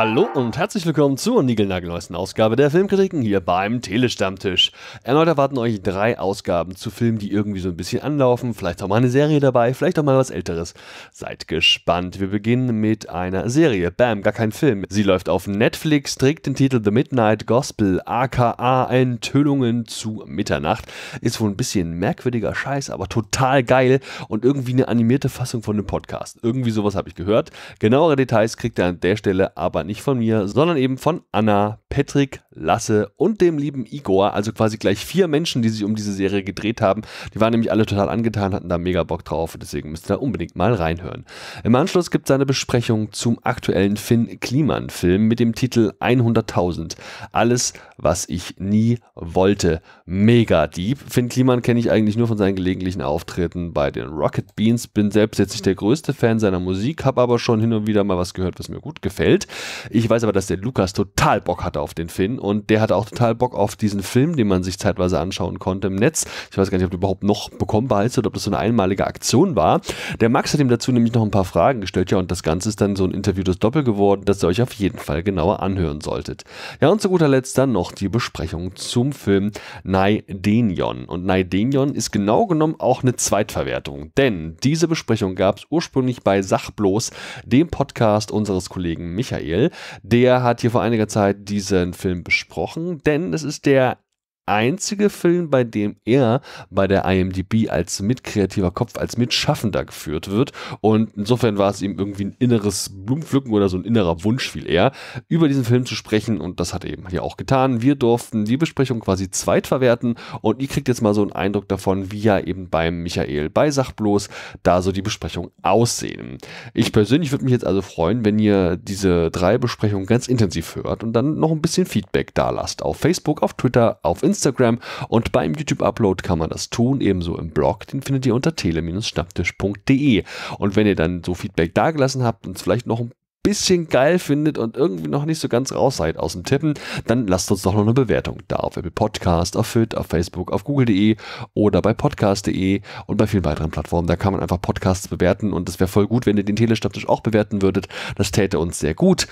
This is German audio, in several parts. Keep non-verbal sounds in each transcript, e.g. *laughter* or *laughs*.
Hallo und herzlich willkommen zur niegelnagelneuesten Ausgabe der Filmkritiken hier beim Telestammtisch. Erneut erwarten euch drei Ausgaben zu Filmen, die irgendwie so ein bisschen anlaufen, vielleicht auch mal eine Serie dabei, vielleicht auch mal was älteres. Seid gespannt. Wir beginnen mit einer Serie. Bam, gar kein Film. Sie läuft auf Netflix, trägt den Titel The Midnight Gospel, aka Enthüllungen zu Mitternacht. Ist wohl ein bisschen merkwürdiger Scheiß, aber total geil und irgendwie eine animierte Fassung von einem Podcast. Irgendwie sowas habe ich gehört. Genauere Details kriegt ihr an der Stelle aber nicht von mir, sondern eben von Anna, Patrick, Lasse und dem lieben Igor, also quasi gleich vier Menschen, die sich um diese Serie gedreht haben. Die waren nämlich alle total angetan, hatten da mega Bock drauf, deswegen müsst ihr da unbedingt mal reinhören. Im Anschluss gibt es eine Besprechung zum aktuellen Finn Kliman-Film mit dem Titel 100.000. Alles, was ich nie wollte. Mega deep. Finn Kliman kenne ich eigentlich nur von seinen gelegentlichen Auftritten bei den Rocket Beans. Bin selbst jetzt nicht der größte Fan seiner Musik, habe aber schon hin und wieder mal was gehört, was mir gut gefällt. Ich weiß aber, dass der Lukas total Bock hatte auf den Finn und der hatte auch total Bock auf diesen Film, den man sich zeitweise anschauen konnte im Netz. Ich weiß gar nicht, ob der überhaupt noch bekommbar ist oder ob das so eine einmalige Aktion war. Der Max hat ihm dazu nämlich noch ein paar Fragen gestellt, ja, und das Ganze ist dann so ein Interview des Doppel geworden, das ihr euch auf jeden Fall genauer anhören solltet. Ja, und zu guter Letzt dann noch die Besprechung zum Film Naidenion. Und Naidenion ist genau genommen auch eine Zweitverwertung, denn diese Besprechung gab es ursprünglich bei Sachbloß, dem Podcast unseres Kollegen Michael. Michael. Der hat hier vor einiger Zeit diesen Film besprochen, denn es ist der einzige Film, bei dem er bei der IMDb als mitkreativer Kopf, als Mitschaffender geführt wird. Und insofern war es ihm irgendwie ein inneres Blumenpflücken oder so ein innerer Wunsch viel eher, über diesen Film zu sprechen. Und das hat er eben hier auch getan. Wir durften die Besprechung quasi zweitverwerten und ihr kriegt jetzt mal so einen Eindruck davon, wie ja eben beim Michael bei Sachbloß da so die Besprechung aussehen. Ich persönlich würde mich jetzt also freuen, wenn ihr diese drei Besprechungen ganz intensiv hört und dann noch ein bisschen Feedback da lasst. Auf Facebook, auf Twitter, auf Instagram Instagram und beim YouTube-Upload kann man das tun, ebenso im Blog, den findet ihr unter tele-stammtisch.de. Und wenn ihr dann so Feedback dagelassen habt und vielleicht noch ein bisschen geil findet und irgendwie noch nicht so ganz raus seid aus dem Tippen, dann lasst uns doch noch eine Bewertung da auf Apple Podcast, auf Fit, auf Facebook, auf Google.de oder bei Podcast.de und bei vielen weiteren Plattformen. Da kann man einfach Podcasts bewerten und es wäre voll gut, wenn ihr den Telestammtisch auch bewerten würdet. Das täte uns sehr gut.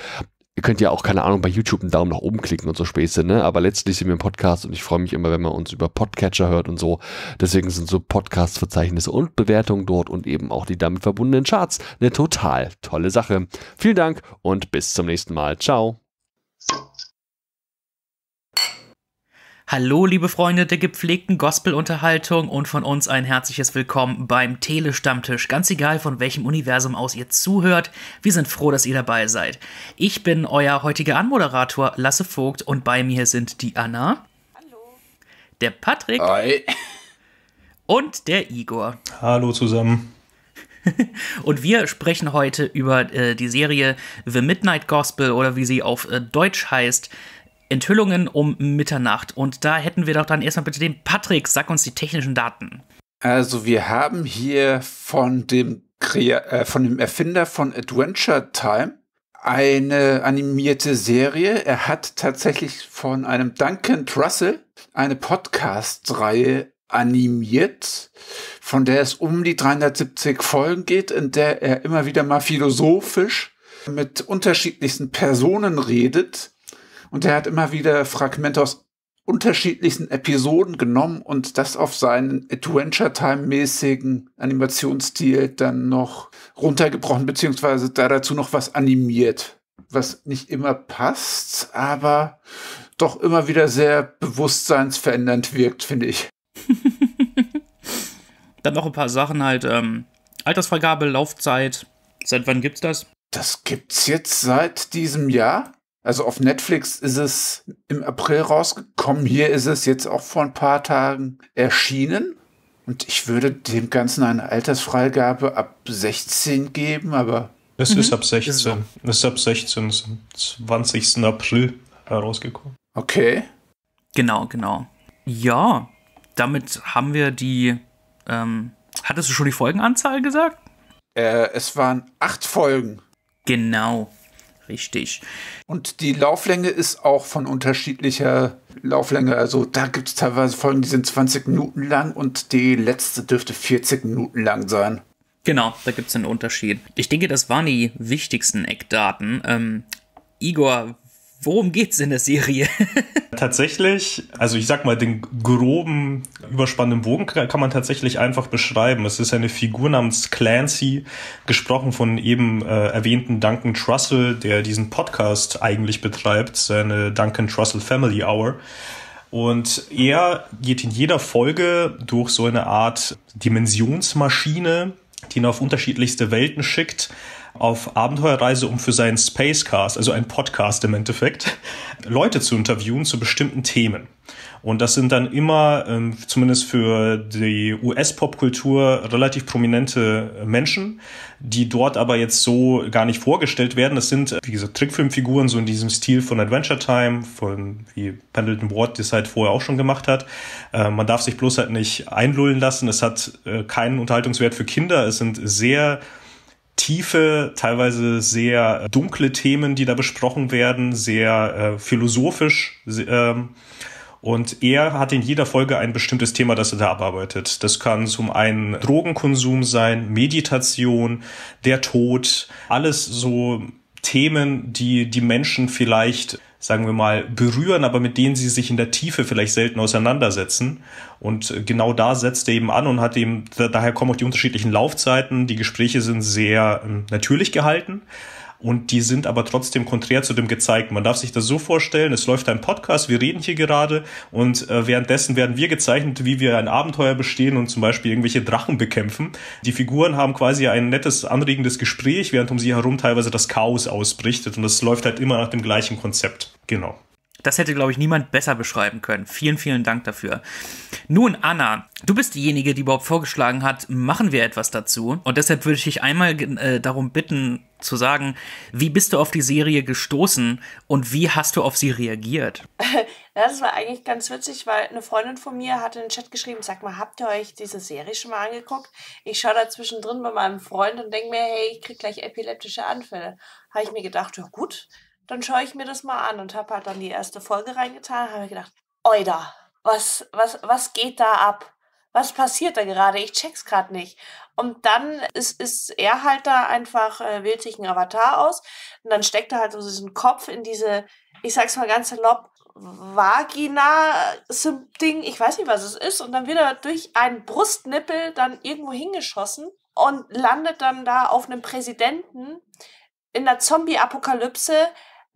Ihr könnt ja auch, keine Ahnung, bei YouTube einen Daumen nach oben klicken und so Späße, ne? Aber letztlich sind wir ein Podcast und ich freue mich immer, wenn man uns über Podcatcher hört und so. Deswegen sind so Podcast-Verzeichnisse und Bewertungen dort und eben auch die damit verbundenen Charts eine total tolle Sache. Vielen Dank und bis zum nächsten Mal. Ciao. Hallo, liebe Freunde der gepflegten Gospel-Unterhaltung und von uns ein herzliches Willkommen beim Telestammtisch. Ganz egal, von welchem Universum aus ihr zuhört, wir sind froh, dass ihr dabei seid. Ich bin euer heutiger Anmoderator Lasse Vogt und bei mir sind die Anna. Hallo. Der Patrick. Hi. Und der Igor. Hallo zusammen. *laughs* Und wir sprechen heute über äh, die Serie The Midnight Gospel oder wie sie auf äh, Deutsch heißt. Enthüllungen um Mitternacht. Und da hätten wir doch dann erstmal bitte den Patrick, sag uns die technischen Daten. Also wir haben hier von dem, Krea äh, von dem Erfinder von Adventure Time eine animierte Serie. Er hat tatsächlich von einem Duncan Trussell eine Podcast-Reihe animiert, von der es um die 370 Folgen geht, in der er immer wieder mal philosophisch mit unterschiedlichsten Personen redet und er hat immer wieder Fragmente aus unterschiedlichsten Episoden genommen und das auf seinen Adventure Time mäßigen Animationsstil dann noch runtergebrochen, beziehungsweise da dazu noch was animiert, was nicht immer passt, aber doch immer wieder sehr bewusstseinsverändernd wirkt, finde ich. *laughs* dann noch ein paar Sachen halt, ähm, Altersfreigabe, Laufzeit, seit wann gibt's das? Das gibt's jetzt seit diesem Jahr. Also auf Netflix ist es im April rausgekommen. Hier ist es jetzt auch vor ein paar Tagen erschienen. Und ich würde dem Ganzen eine Altersfreigabe ab 16 geben, aber. Es mhm. ist ab 16. Es ist ab 16. Am 20. April herausgekommen. Okay. Genau, genau. Ja, damit haben wir die. Ähm, hattest du schon die Folgenanzahl gesagt? Äh, es waren acht Folgen. Genau. Richtig. Und die Lauflänge ist auch von unterschiedlicher Lauflänge. Also da gibt es teilweise Folgen, die sind 20 Minuten lang und die letzte dürfte 40 Minuten lang sein. Genau, da gibt es einen Unterschied. Ich denke, das waren die wichtigsten Eckdaten. Ähm, Igor, worum geht's in der Serie? *laughs* tatsächlich, also ich sag mal, den groben, überspannenden Bogen kann man tatsächlich einfach beschreiben. Es ist eine Figur namens Clancy, gesprochen von eben äh, erwähnten Duncan Trussell, der diesen Podcast eigentlich betreibt, seine Duncan Trussell Family Hour. Und er geht in jeder Folge durch so eine Art Dimensionsmaschine, die ihn auf unterschiedlichste Welten schickt, auf Abenteuerreise, um für seinen Spacecast, also ein Podcast im Endeffekt, *laughs* Leute zu interviewen zu bestimmten Themen. Und das sind dann immer, ähm, zumindest für die US-Popkultur, relativ prominente Menschen, die dort aber jetzt so gar nicht vorgestellt werden. Das sind, wie gesagt, Trickfilmfiguren, so in diesem Stil von Adventure Time, von wie Pendleton Ward das halt vorher auch schon gemacht hat. Äh, man darf sich bloß halt nicht einlullen lassen. Es hat äh, keinen Unterhaltungswert für Kinder. Es sind sehr tiefe, teilweise sehr dunkle Themen, die da besprochen werden, sehr äh, philosophisch. Ähm, und er hat in jeder Folge ein bestimmtes Thema, das er da abarbeitet. Das kann zum einen Drogenkonsum sein, Meditation, der Tod, alles so Themen, die die Menschen vielleicht sagen wir mal, berühren, aber mit denen sie sich in der Tiefe vielleicht selten auseinandersetzen. Und genau da setzt er eben an und hat eben, daher kommen auch die unterschiedlichen Laufzeiten. Die Gespräche sind sehr ähm, natürlich gehalten und die sind aber trotzdem konträr zu dem gezeigten. Man darf sich das so vorstellen, es läuft ein Podcast, wir reden hier gerade und äh, währenddessen werden wir gezeichnet, wie wir ein Abenteuer bestehen und zum Beispiel irgendwelche Drachen bekämpfen. Die Figuren haben quasi ein nettes, anregendes Gespräch, während um sie herum teilweise das Chaos ausbricht und das läuft halt immer nach dem gleichen Konzept. Genau. Das hätte, glaube ich, niemand besser beschreiben können. Vielen, vielen Dank dafür. Nun, Anna, du bist diejenige, die überhaupt vorgeschlagen hat, machen wir etwas dazu. Und deshalb würde ich dich einmal äh, darum bitten, zu sagen, wie bist du auf die Serie gestoßen und wie hast du auf sie reagiert? *laughs* Das war eigentlich ganz witzig, weil eine Freundin von mir hatte in den Chat geschrieben, sag mal, habt ihr euch diese Serie schon mal angeguckt? Ich schaue da zwischendrin bei meinem Freund und denke mir, hey, ich krieg gleich epileptische Anfälle. Habe ich mir gedacht, ja gut, dann schaue ich mir das mal an und habe halt dann die erste Folge reingetan, habe mir gedacht, oida, was, was, was geht da ab? Was passiert da gerade? Ich check's gerade nicht. Und dann ist, ist er halt da einfach, äh, wählt sich ein Avatar aus und dann steckt er halt so diesen Kopf in diese, ich sag's mal ganz salopp, Vagina-Ding, ich weiß nicht, was es ist, und dann wird er durch einen Brustnippel dann irgendwo hingeschossen und landet dann da auf einem Präsidenten in der Zombie-Apokalypse,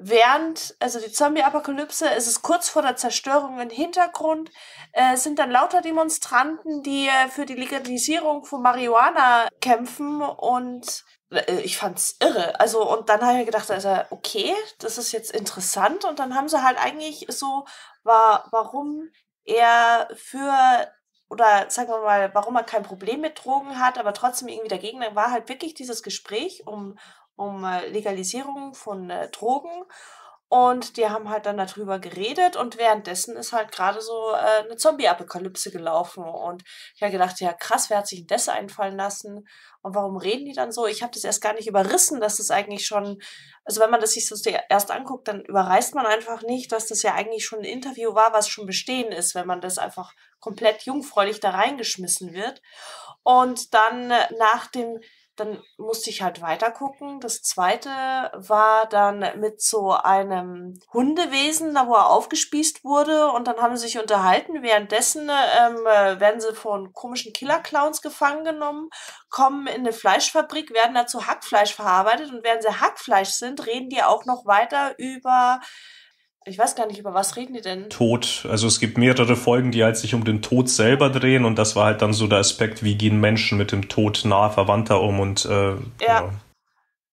während, also die Zombie-Apokalypse, es ist kurz vor der Zerstörung im Hintergrund, äh, sind dann lauter Demonstranten, die äh, für die Legalisierung von Marihuana kämpfen und äh, ich fand's irre. Also, und dann habe ich mir gedacht, also, okay, das ist jetzt interessant. Und dann haben sie halt eigentlich so, war, warum er für oder sagen wir mal, warum er kein Problem mit Drogen hat, aber trotzdem irgendwie dagegen, dann war halt wirklich dieses Gespräch um um äh, Legalisierung von äh, Drogen. Und die haben halt dann darüber geredet und währenddessen ist halt gerade so äh, eine Zombie-Apokalypse gelaufen. Und ich habe gedacht, ja krass, wer hat sich denn das einfallen lassen? Und warum reden die dann so? Ich habe das erst gar nicht überrissen, dass das eigentlich schon, also wenn man das sich so erst anguckt, dann überreißt man einfach nicht, dass das ja eigentlich schon ein Interview war, was schon bestehen ist, wenn man das einfach komplett jungfräulich da reingeschmissen wird. Und dann äh, nach dem dann musste ich halt weiter gucken. Das zweite war dann mit so einem Hundewesen, da wo er aufgespießt wurde und dann haben sie sich unterhalten. Währenddessen ähm, werden sie von komischen Killer-Clowns gefangen genommen, kommen in eine Fleischfabrik, werden dazu Hackfleisch verarbeitet und während sie Hackfleisch sind, reden die auch noch weiter über ich weiß gar nicht, über was reden die denn? Tod. Also es gibt mehrere Folgen, die halt sich um den Tod selber drehen und das war halt dann so der Aspekt, wie gehen Menschen mit dem Tod nahe Verwandter um und äh, ja. Genau.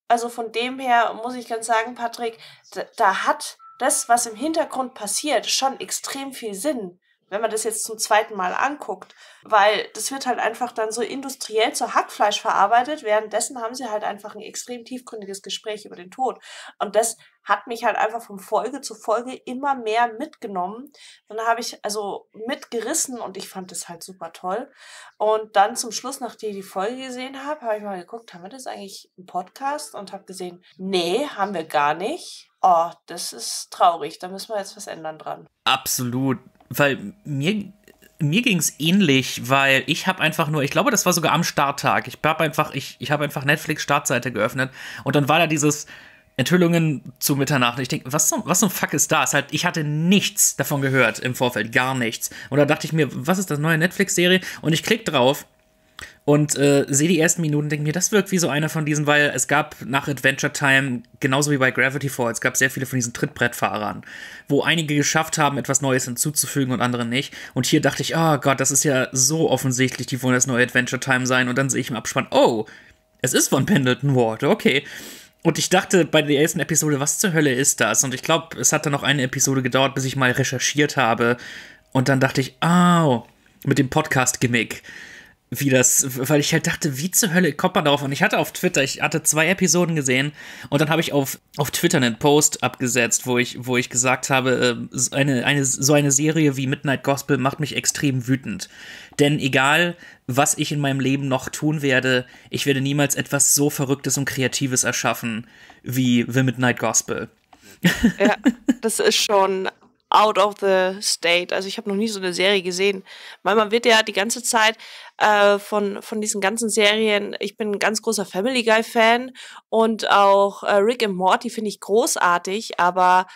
Also von dem her muss ich ganz sagen, Patrick, da, da hat das, was im Hintergrund passiert, schon extrem viel Sinn wenn man das jetzt zum zweiten Mal anguckt, weil das wird halt einfach dann so industriell zu Hackfleisch verarbeitet. Währenddessen haben sie halt einfach ein extrem tiefgründiges Gespräch über den Tod. Und das hat mich halt einfach von Folge zu Folge immer mehr mitgenommen. Dann habe ich also mitgerissen und ich fand das halt super toll. Und dann zum Schluss, nachdem ich die Folge gesehen habe, habe ich mal geguckt, haben wir das eigentlich im Podcast? Und habe gesehen, nee, haben wir gar nicht. Oh, das ist traurig. Da müssen wir jetzt was ändern dran. Absolut weil mir mir ging es ähnlich, weil ich habe einfach nur, ich glaube, das war sogar am Starttag. Ich habe einfach, ich, ich habe einfach Netflix Startseite geöffnet und dann war da dieses Enthüllungen zu Mitternacht. Ich denke, was zum, was zum Fuck ist das? Halt, ich hatte nichts davon gehört im Vorfeld, gar nichts. Und da dachte ich mir, was ist das neue Netflix-Serie? Und ich klicke drauf und äh, sehe die ersten Minuten denke mir, das wirkt wie so einer von diesen, weil es gab nach Adventure Time, genauso wie bei Gravity Falls, gab sehr viele von diesen Trittbrettfahrern, wo einige geschafft haben, etwas Neues hinzuzufügen und andere nicht. Und hier dachte ich, oh Gott, das ist ja so offensichtlich, die wollen das neue Adventure Time sein. Und dann sehe ich im Abspann, oh, es ist von Pendleton Ward, okay. Und ich dachte bei der ersten Episode, was zur Hölle ist das? Und ich glaube, es hat dann noch eine Episode gedauert, bis ich mal recherchiert habe. Und dann dachte ich, oh, mit dem Podcast-Gimmick wie das, weil ich halt dachte, wie zur Hölle kommt man darauf? Und ich hatte auf Twitter, ich hatte zwei Episoden gesehen und dann habe ich auf, auf Twitter einen Post abgesetzt, wo ich, wo ich gesagt habe, äh, eine, eine, so eine Serie wie Midnight Gospel macht mich extrem wütend. Denn egal, was ich in meinem Leben noch tun werde, ich werde niemals etwas so Verrücktes und Kreatives erschaffen wie The Midnight Gospel. Ja, das ist schon out of the state. Also ich habe noch nie so eine Serie gesehen. Weil man wird ja die ganze Zeit äh, von, von diesen ganzen Serien, ich bin ein ganz großer Family Guy-Fan und auch äh, Rick and Morty finde ich großartig, aber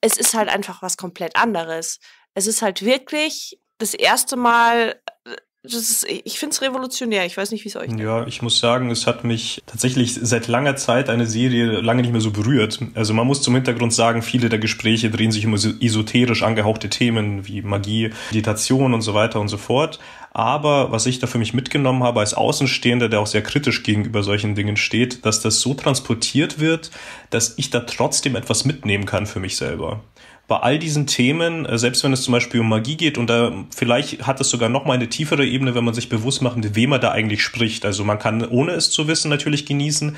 es ist halt einfach was komplett anderes. Es ist halt wirklich das erste Mal äh, ist, ich finde es revolutionär. Ich weiß nicht, wie es euch Ja, ich muss sagen, es hat mich tatsächlich seit langer Zeit eine Serie lange nicht mehr so berührt. Also man muss zum Hintergrund sagen, viele der Gespräche drehen sich um esoterisch angehauchte Themen wie Magie, Meditation und so weiter und so fort. Aber was ich da für mich mitgenommen habe als Außenstehender, der auch sehr kritisch gegenüber solchen Dingen steht, dass das so transportiert wird, dass ich da trotzdem etwas mitnehmen kann für mich selber bei all diesen Themen, äh, selbst wenn es zum Beispiel um Magie geht, und da vielleicht hat es sogar noch mal eine tiefere Ebene, wenn man sich bewusst macht, mit wem man da eigentlich spricht. Also man kann ohne es zu wissen natürlich genießen,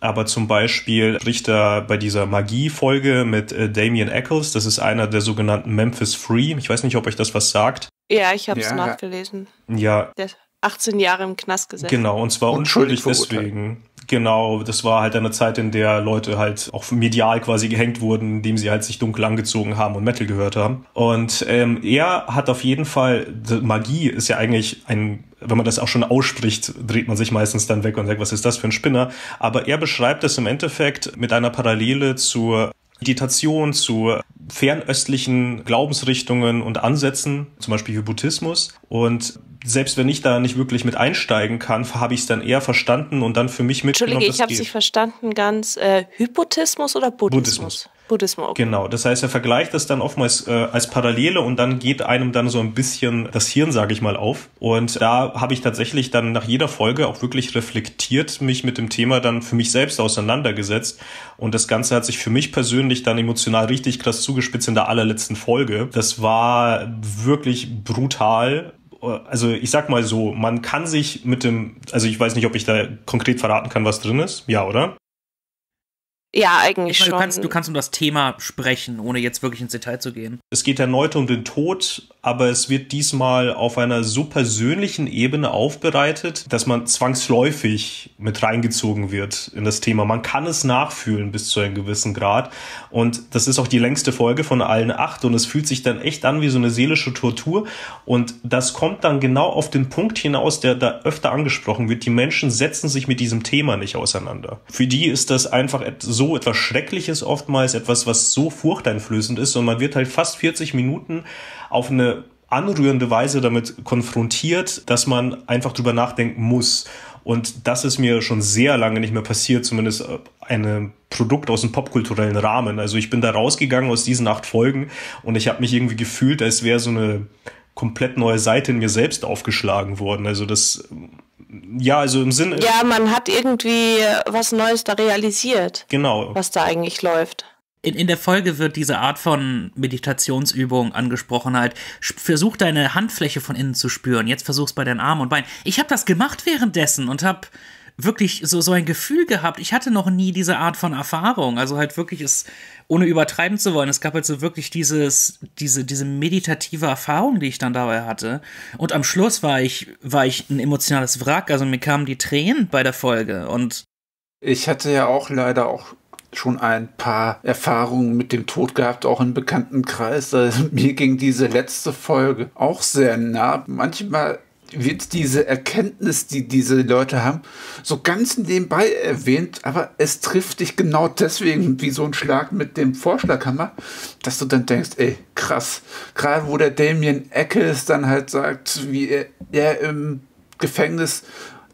aber zum Beispiel spricht er bei dieser Magie-Folge mit äh, Damien Eccles, das ist einer der sogenannten Memphis Free. Ich weiß nicht, ob euch das was sagt. Ja, ich habe es ja. nachgelesen. Ja. Der 18 Jahre im Knast gesessen. Genau, und zwar unschuldig deswegen. Genau, das war halt eine Zeit, in der Leute halt auch medial quasi gehängt wurden, indem sie halt sich dunkel angezogen haben und Metal gehört haben. Und ähm, er hat auf jeden Fall, Magie ist ja eigentlich ein, wenn man das auch schon ausspricht, dreht man sich meistens dann weg und sagt, was ist das für ein Spinner? Aber er beschreibt es im Endeffekt mit einer Parallele zur Meditation, zu fernöstlichen Glaubensrichtungen und Ansätzen, zum Beispiel wie Buddhismus. Und selbst wenn ich da nicht wirklich mit einsteigen kann, habe ich es dann eher verstanden und dann für mich mitgenommen. Entschuldige, ich habe Sie verstanden ganz. Äh, Hypotismus oder Buddhismus? Buddhismus. Buddhismus, okay. Genau, das heißt, er vergleicht das dann oftmals äh, als Parallele und dann geht einem dann so ein bisschen das Hirn, sage ich mal, auf. Und da habe ich tatsächlich dann nach jeder Folge auch wirklich reflektiert, mich mit dem Thema dann für mich selbst auseinandergesetzt. Und das Ganze hat sich für mich persönlich dann emotional richtig krass zugespitzt in der allerletzten Folge. Das war wirklich brutal also ich sag mal so, man kann sich mit dem, also ich weiß nicht, ob ich da konkret verraten kann, was drin ist. Ja, oder? Ja, eigentlich meine, schon. Du kannst, du kannst um das Thema sprechen, ohne jetzt wirklich ins Detail zu gehen. Es geht erneut um den Tod, aber es wird diesmal auf einer so persönlichen Ebene aufbereitet, dass man zwangsläufig mit reingezogen wird in das Thema. Man kann es nachfühlen bis zu einem gewissen Grad. Und das ist auch die längste Folge von allen acht und es fühlt sich dann echt an wie so eine seelische Tortur. Und das kommt dann genau auf den Punkt hinaus, der da öfter angesprochen wird. Die Menschen setzen sich mit diesem Thema nicht auseinander. Für die ist das einfach so so etwas Schreckliches oftmals, etwas, was so furchteinflößend ist und man wird halt fast 40 Minuten auf eine anrührende Weise damit konfrontiert, dass man einfach drüber nachdenken muss. Und das ist mir schon sehr lange nicht mehr passiert, zumindest äh, ein Produkt aus dem popkulturellen Rahmen. Also ich bin da rausgegangen aus diesen acht Folgen und ich habe mich irgendwie gefühlt, als wäre so eine komplett neue Seite in mir selbst aufgeschlagen worden. Also das ja, also im Sinne. Ja, man hat irgendwie was Neues da realisiert. Genau. Was da eigentlich läuft. In, in der Folge wird diese Art von Meditationsübung angesprochen halt. Versuch deine Handfläche von innen zu spüren. Jetzt versuch's bei deinen Armen und Beinen. Ich habe das gemacht währenddessen und habe wirklich so, so ein Gefühl gehabt. Ich hatte noch nie diese Art von Erfahrung. Also halt wirklich es, ohne übertreiben zu wollen, es gab halt so wirklich dieses, diese, diese meditative Erfahrung, die ich dann dabei hatte. Und am Schluss war ich, war ich ein emotionales Wrack. Also mir kamen die Tränen bei der Folge und ich hatte ja auch leider auch schon ein paar Erfahrungen mit dem Tod gehabt, auch im bekannten Kreis. Also *laughs* mir ging diese letzte Folge auch sehr nah. Manchmal wird diese Erkenntnis, die diese Leute haben, so ganz nebenbei erwähnt, aber es trifft dich genau deswegen wie so ein Schlag mit dem Vorschlaghammer, dass du dann denkst, ey, krass. Gerade wo der Damien Eccles dann halt sagt, wie er, er im Gefängnis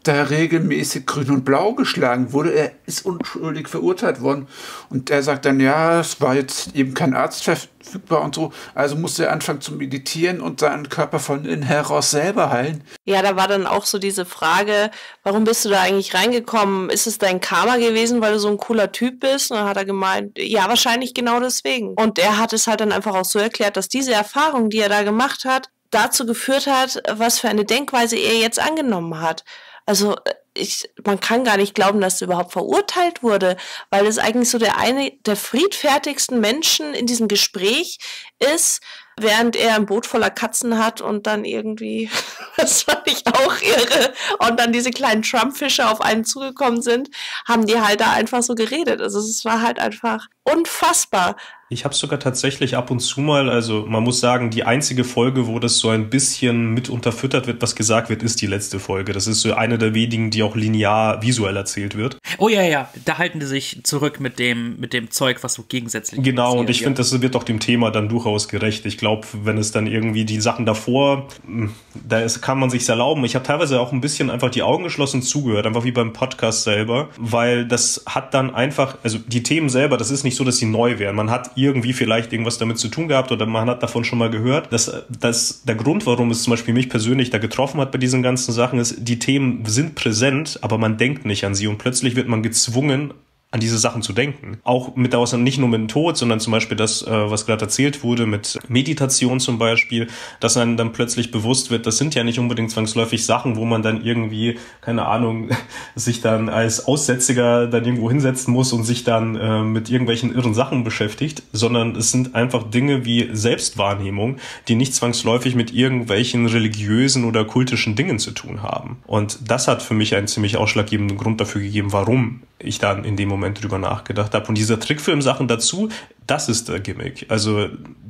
da regelmäßig grün und blau geschlagen wurde. Er ist unschuldig verurteilt worden. Und er sagt dann, ja, es war jetzt eben kein Arzt verfügbar und so. Also musste er anfangen zu meditieren und seinen Körper von innen heraus selber heilen. Ja, da war dann auch so diese Frage, warum bist du da eigentlich reingekommen? Ist es dein Karma gewesen, weil du so ein cooler Typ bist? Und dann hat er gemeint, ja, wahrscheinlich genau deswegen. Und er hat es halt dann einfach auch so erklärt, dass diese Erfahrung, die er da gemacht hat, dazu geführt hat, was für eine Denkweise er jetzt angenommen hat. Also äh, ich, man kann gar nicht glauben, dass er überhaupt verurteilt wurde, weil es eigentlich so der eine der friedfertigsten Menschen in diesem Gespräch ist, während er ein Boot voller Katzen hat und dann irgendwie, *laughs* das fand ich auch irre, und dann diese kleinen Trumpfische auf einen zugekommen sind, haben die halt da einfach so geredet. Also es war halt einfach unfassbar. Ich habe sogar tatsächlich ab und zu mal, also man muss sagen, die einzige Folge, wo das so ein bisschen mit unterfüttert wird, was gesagt wird, ist die letzte Folge. Das ist so eine der wenigen, die auch linear visuell erzählt wird. Oh ja, ja, da halten die sich zurück mit dem, mit dem Zeug, was so gegensätzlich Genau, und ich ja. finde, das wird auch dem Thema dann durchaus gerecht. Ich glaube, wenn es dann irgendwie die Sachen davor, hm, da ist, kann man sich erlauben. Ich habe teilweise auch ein bisschen einfach die Augen geschlossen zugehört, einfach wie beim Podcast selber, weil das hat dann einfach, also die Themen selber, das ist nicht so, dass sie neu wären. Man hat irgendwie vielleicht irgendwas damit zu tun gehabt oder man hat davon schon mal gehört. Dass, dass der Grund, warum es zum Beispiel mich persönlich da getroffen hat bei diesen ganzen Sachen, ist, die Themen sind präsent, aber man denkt nicht an sie und plötzlich wird man gezwungen, an diese Sachen zu denken. Auch mit der nicht nur mit dem Tod, sondern zum Beispiel das, äh, was gerade erzählt wurde, mit Meditation zum Beispiel, dass einem dann plötzlich bewusst wird, das sind ja nicht unbedingt zwangsläufig Sachen, wo man dann irgendwie, keine Ahnung, *laughs* sich dann als Aussätziger dann irgendwo hinsetzen muss und sich dann äh, mit irgendwelchen irren Sachen beschäftigt, sondern es sind einfach Dinge wie Selbstwahrnehmung, die nicht zwangsläufig mit irgendwelchen religiösen oder kultischen Dingen zu tun haben. Und das hat für mich einen ziemlich ausschlaggebenden Grund dafür gegeben, warum ich dann in dem Moment drüber nachgedacht habe. Und diese Trickfilm-Sachen dazu, das ist der Gimmick. Also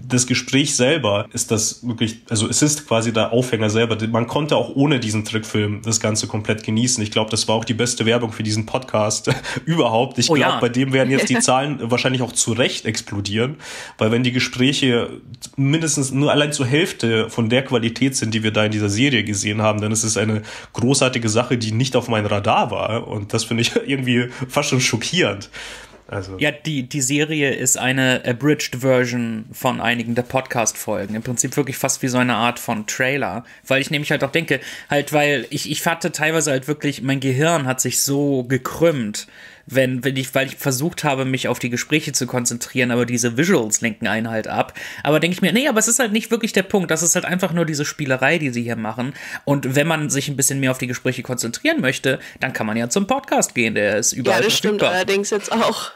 das Gespräch selber ist das wirklich, also es ist quasi der Aufhänger selber. Man konnte auch ohne diesen Trickfilm das Ganze komplett genießen. Ich glaube, das war auch die beste Werbung für diesen Podcast *laughs* überhaupt. Ich oh, glaube, ja. bei dem werden jetzt die *laughs* Zahlen wahrscheinlich auch zu Recht explodieren, weil wenn die Gespräche mindestens nur allein zur Hälfte von der Qualität sind, die wir da in dieser Serie gesehen haben, dann ist es eine großartige Sache, die nicht auf meinem Radar war. Und das finde ich *laughs* irgendwie fast schon schockierend. Also. Ja, die, die Serie ist eine abridged Version von einigen der Podcast-Folgen. Im Prinzip wirklich fast wie so eine Art von Trailer. Weil ich nämlich halt auch denke, halt, weil ich, ich hatte teilweise halt wirklich, mein Gehirn hat sich so gekrümmt, wenn, wenn ich, weil ich versucht habe, mich auf die Gespräche zu konzentrieren, aber diese Visuals lenken einen halt ab. Aber denke ich mir, nee, aber es ist halt nicht wirklich der Punkt. Das ist halt einfach nur diese Spielerei, die sie hier machen. Und wenn man sich ein bisschen mehr auf die Gespräche konzentrieren möchte, dann kann man ja zum Podcast gehen. Der ist überall. Ja, das stimmt allerdings jetzt auch.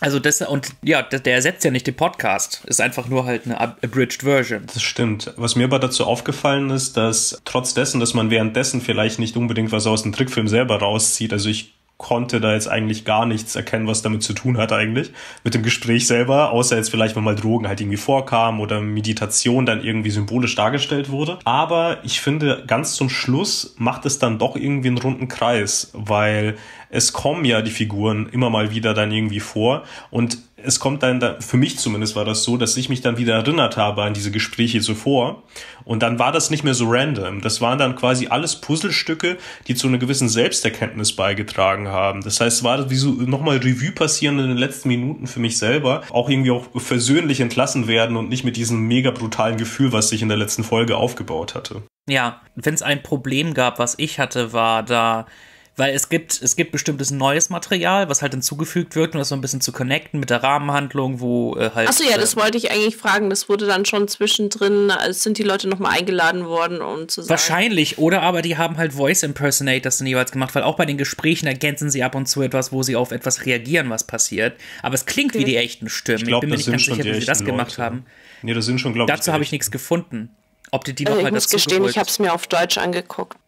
Also das und ja, der ersetzt ja nicht den Podcast, ist einfach nur halt eine abridged Version. Das stimmt. Was mir aber dazu aufgefallen ist, dass trotz dessen, dass man währenddessen vielleicht nicht unbedingt was aus dem Trickfilm selber rauszieht, also ich konnte da jetzt eigentlich gar nichts erkennen, was damit zu tun hat eigentlich mit dem Gespräch selber, außer jetzt vielleicht, wenn mal Drogen halt irgendwie vorkamen oder Meditation dann irgendwie symbolisch dargestellt wurde. Aber ich finde, ganz zum Schluss macht es dann doch irgendwie einen runden Kreis, weil es kommen ja die Figuren immer mal wieder dann irgendwie vor und es kommt dann, da, für mich zumindest war das so, dass ich mich dann wieder erinnert habe an diese Gespräche zuvor und dann war das nicht mehr so random. Das waren dann quasi alles Puzzlestücke, die zu einer gewissen Selbsterkenntnis beigetragen haben. Das heißt, es war wie so nochmal Revue passieren in den letzten Minuten für mich selber, auch irgendwie auch versöhnlich entlassen werden und nicht mit diesem mega brutalen Gefühl, was sich in der letzten Folge aufgebaut hatte. Ja, wenn es ein Problem gab, was ich hatte, war da weil es gibt, es gibt bestimmtes neues Material, was halt hinzugefügt wird, um das so ein bisschen zu connecten mit der Rahmenhandlung, wo äh, halt. Achso, ja, das wollte ich eigentlich fragen. Das wurde dann schon zwischendrin, als sind die Leute nochmal eingeladen worden, um zu sagen. Wahrscheinlich, oder aber die haben halt Voice Impersonators dann jeweils gemacht, weil auch bei den Gesprächen ergänzen sie ab und zu etwas, wo sie auf etwas reagieren, was passiert. Aber es klingt okay. wie die echten Stimmen. Ich, glaub, ich bin mir nicht ganz sicher, wie sie das Leute. gemacht haben. Nee, das sind schon, glaube ich. Dazu habe ich nichts gefunden. Ob die die also noch ich muss gestehen, ich habe es mir auf Deutsch angeguckt.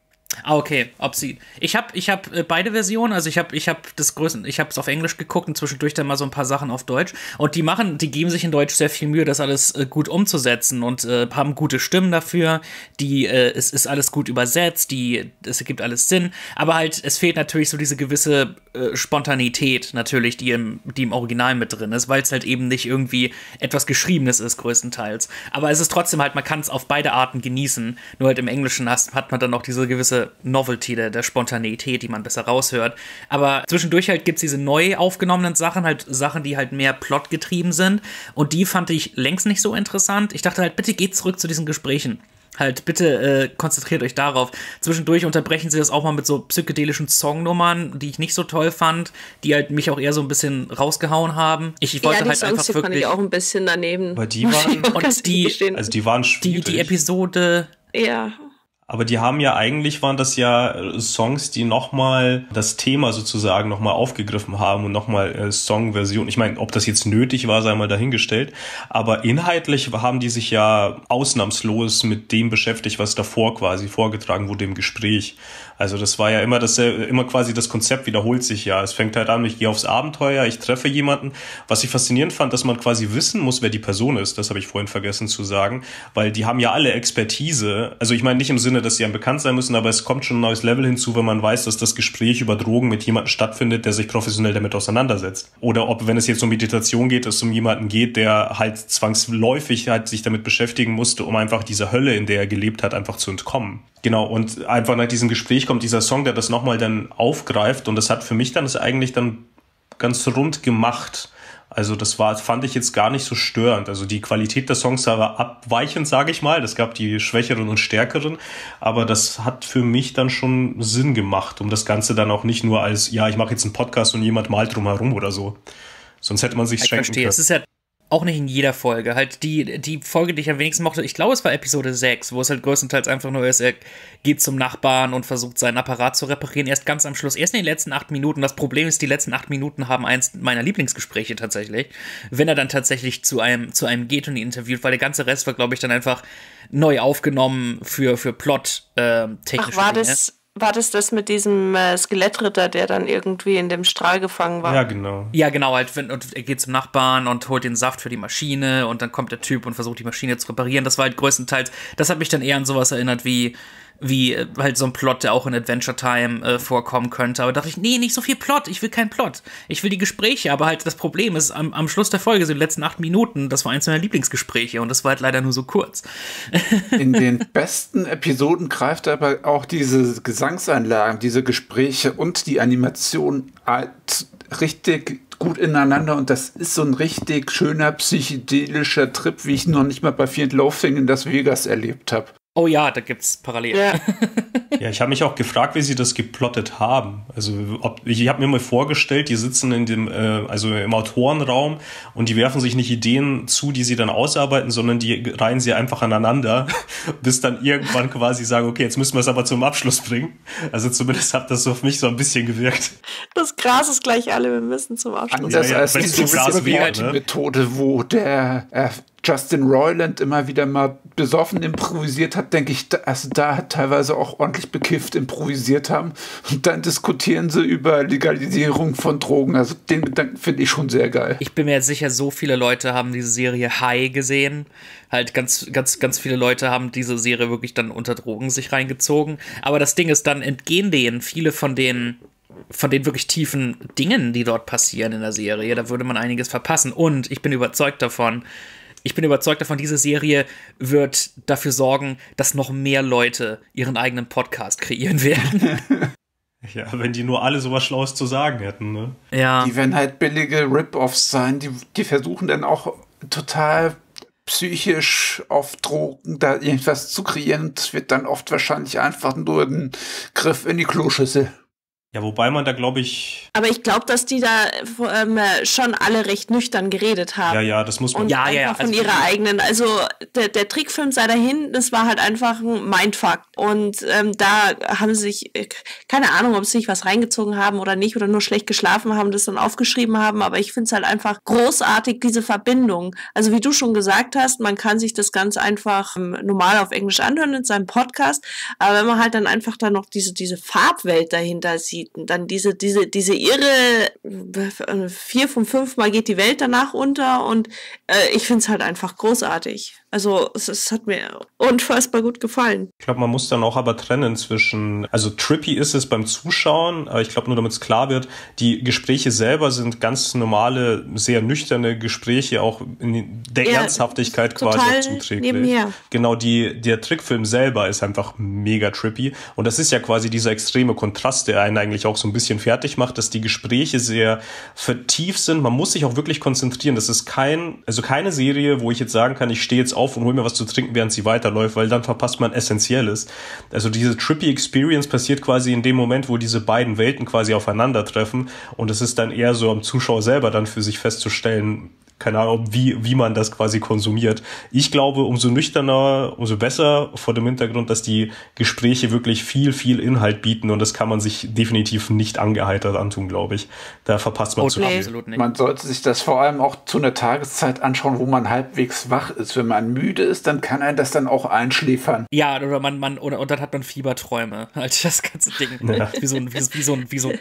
Ah, okay, ob. Ich habe ich hab äh, beide Versionen, also ich habe ich hab das größte, ich habe es auf Englisch geguckt und zwischendurch dann mal so ein paar Sachen auf Deutsch. Und die machen, die geben sich in Deutsch sehr viel Mühe, das alles äh, gut umzusetzen und äh, haben gute Stimmen dafür. Die, äh, es ist alles gut übersetzt, die, es ergibt alles Sinn. Aber halt, es fehlt natürlich so diese gewisse äh, Spontanität, natürlich, die im, die im Original mit drin ist, weil es halt eben nicht irgendwie etwas Geschriebenes ist, größtenteils. Aber es ist trotzdem halt, man kann es auf beide Arten genießen. Nur halt im Englischen hast, hat man dann auch diese gewisse Novelty, der, der Spontaneität, die man besser raushört. Aber zwischendurch halt gibt es diese neu aufgenommenen Sachen, halt Sachen, die halt mehr plotgetrieben sind. Und die fand ich längst nicht so interessant. Ich dachte halt, bitte geht zurück zu diesen Gesprächen. Halt, bitte äh, konzentriert euch darauf. Zwischendurch unterbrechen sie das auch mal mit so psychedelischen Songnummern, die ich nicht so toll fand, die halt mich auch eher so ein bisschen rausgehauen haben. Ich, ich wollte ja, die halt Songs, einfach die wirklich. fand ich auch ein bisschen daneben. Aber die waren, *laughs* Und die, also die waren die, schwierig. die Episode Ja. Aber die haben ja eigentlich waren das ja äh, Songs, die nochmal das Thema sozusagen nochmal aufgegriffen haben und nochmal äh, Songversion. Ich meine, ob das jetzt nötig war, sei mal dahingestellt. Aber inhaltlich haben die sich ja ausnahmslos mit dem beschäftigt, was davor quasi vorgetragen wurde im Gespräch. Also das war ja immer das, immer quasi das Konzept wiederholt sich ja. Es fängt halt an, ich gehe aufs Abenteuer, ich treffe jemanden. Was ich faszinierend fand, dass man quasi wissen muss, wer die Person ist. Das habe ich vorhin vergessen zu sagen, weil die haben ja alle Expertise. Also ich meine nicht im Sinne, dass sie einem bekannt sein müssen, aber es kommt schon ein neues Level hinzu, wenn man weiß, dass das Gespräch über Drogen mit jemandem stattfindet, der sich professionell damit auseinandersetzt. Oder ob, wenn es jetzt um Meditation geht, es um jemanden geht, der halt zwangsläufig halt sich damit beschäftigen musste, um einfach dieser Hölle, in der er gelebt hat, einfach zu entkommen. Genau, und einfach nach diesem Gespräch kommt dieser Song, der das nochmal dann aufgreift und das hat für mich dann das eigentlich dann ganz rund gemacht. Also das war, fand ich jetzt gar nicht so störend. Also die Qualität der Songs war abweichend, sage ich mal. Es gab die schwächeren und stärkeren, aber das hat für mich dann schon Sinn gemacht, um das Ganze dann auch nicht nur als, ja, ich mache jetzt einen Podcast und jemand malt drumherum oder so. Sonst hätte man sich Ich schenken können. Es ist ja auch nicht in jeder Folge. Halt die, die Folge, die ich am wenigsten mochte, ich glaube, es war Episode 6, wo es halt größtenteils einfach nur ist, er geht zum Nachbarn und versucht seinen Apparat zu reparieren. Erst ganz am Schluss, erst in den letzten acht Minuten. Das Problem ist, die letzten acht Minuten haben eins meiner Lieblingsgespräche tatsächlich. Wenn er dann tatsächlich zu einem, zu einem geht und ihn interviewt, weil der ganze Rest war, glaube ich, dann einfach neu aufgenommen für, für Plot äh, Ach, war Dinge. das, war das das mit diesem äh, Skelettritter, der dann irgendwie in dem Strahl gefangen war? Ja, genau. Ja, genau, halt, wenn, und er geht zum Nachbarn und holt den Saft für die Maschine und dann kommt der Typ und versucht die Maschine zu reparieren. Das war halt größtenteils, das hat mich dann eher an sowas erinnert wie, wie äh, halt so ein Plot, der auch in Adventure Time äh, vorkommen könnte. Aber dachte ich, nee, nicht so viel Plot, ich will keinen Plot. Ich will die Gespräche, aber halt das Problem ist, am, am Schluss der Folge, so die letzten acht Minuten, das war eins meiner Lieblingsgespräche und das war halt leider nur so kurz. *laughs* In den besten Episoden greift aber auch diese Gesangseinlagen, diese Gespräche und die Animation halt richtig gut ineinander und das ist so ein richtig schöner psychedelischer Trip, wie ich noch nicht mal bei Fear and Loathing in Las Vegas erlebt habe. Oh ja, da gibt's parallel. Ja. *laughs* Ja, ich habe mich auch gefragt, wie sie das geplottet haben. Also ob, ich habe mir mal vorgestellt, die sitzen in dem, äh, also im Autorenraum und die werfen sich nicht Ideen zu, die sie dann ausarbeiten, sondern die reihen sie einfach aneinander, *laughs* bis dann irgendwann quasi sagen, okay, jetzt müssen wir es aber zum Abschluss bringen. Also zumindest hat das so auf mich so ein bisschen gewirkt. Das Gras ist gleich alle, wir müssen zum Abschluss. Anders ja, als wenn's diese so Glas wäre, die ne? Methode, wo der äh, Justin Roiland immer wieder mal besoffen improvisiert hat, denke ich, also da teilweise auch ordentlich bekifft improvisiert haben und dann diskutieren sie über Legalisierung von Drogen. Also den Gedanken finde ich schon sehr geil. Ich bin mir sicher, so viele Leute haben diese Serie High gesehen. Halt ganz, ganz, ganz viele Leute haben diese Serie wirklich dann unter Drogen sich reingezogen. Aber das Ding ist, dann entgehen denen viele von den von den wirklich tiefen Dingen, die dort passieren in der Serie. Da würde man einiges verpassen. Und ich bin überzeugt davon, ich bin überzeugt davon, diese Serie wird dafür sorgen, dass noch mehr Leute ihren eigenen Podcast kreieren werden. *laughs* *laughs* Ja, wenn die nur alle sowas Schlaues zu sagen hätten, ne? ja. Die werden halt billige Rip-Offs sein. Die, die versuchen dann auch total psychisch auf Drogen da irgendwas zu kreieren. Das wird dann oft wahrscheinlich einfach nur ein Griff in die Kloschüssel. Ja, wobei man da, glaube ich. Aber ich glaube, dass die da ähm, schon alle recht nüchtern geredet haben. Ja, ja, das muss man. Und Ja, ja, ja, von also- ihrer eigenen. Also der, der Trickfilm sei dahin, das war halt einfach ein Mindfuck. Und ähm, da haben sie sich, äh, keine Ahnung, ob sie sich was reingezogen haben oder nicht oder nur schlecht geschlafen haben, das dann aufgeschrieben haben. Aber ich finde es halt einfach großartig, diese Verbindung. Also wie du schon gesagt hast, man kann sich das ganz einfach ähm, normal auf Englisch anhören in seinem Podcast. Aber wenn man halt dann einfach dann noch diese, diese Farbwelt dahinter sieht und dann diese, diese, diese irre äh, vier von fünf Mal geht die Welt danach unter und äh, ich finde es halt einfach großartig. Also es, es hat mir unfassbar gut gefallen. Ich glaube, man muss dann auch aber trennen zwischen, also trippy ist es beim Zuschauen, aber ich glaube nur, damit es klar wird, die Gespräche selber sind ganz normale, sehr nüchterne Gespräche, auch in der Ja, Ernsthaftigkeit quasi auch zuträglich. nebenher. Genau, die, der Trickfilm selber ist einfach mega trippy und das ist ja quasi dieser extreme Kontrast, der einen eigentlich auch so ein bisschen fertig macht, dass die Gespräche sehr vertieft sind. Man muss sich auch wirklich konzentrieren. Das ist kein, also keine Serie, wo ich jetzt sagen kann, ich stehe jetzt auf und hole mir was zu trinken, während sie weiterläuft, weil dann verpasst man Essentielles. Also diese trippy Experience passiert quasi in dem Moment, wo diese beiden Welten quasi aufeinandertreffen und es ist dann eher so am Zuschauer selber dann für sich festzustellen, keine Ahnung, wie, wie man das quasi konsumiert. Ich glaube, umso nüchterner, umso besser vor dem Hintergrund, dass die Gespräche wirklich viel, viel Inhalt bieten und das kann man sich definitiv nicht angeheitert antun, glaube ich. Da verpasst man Oh, zu nee. viel. absolut nicht. Man sollte sich das vor allem auch zu einer Tageszeit anschauen, wo man halbwegs wach ist. Wenn man müde ist, dann kann einen das dann auch einschläfern. Ja, oder man, man, oder, und dann hat man Fieberträume. *laughs* Halt das ganze Ding. Wie so ein, wie, wie so ein, wie so ein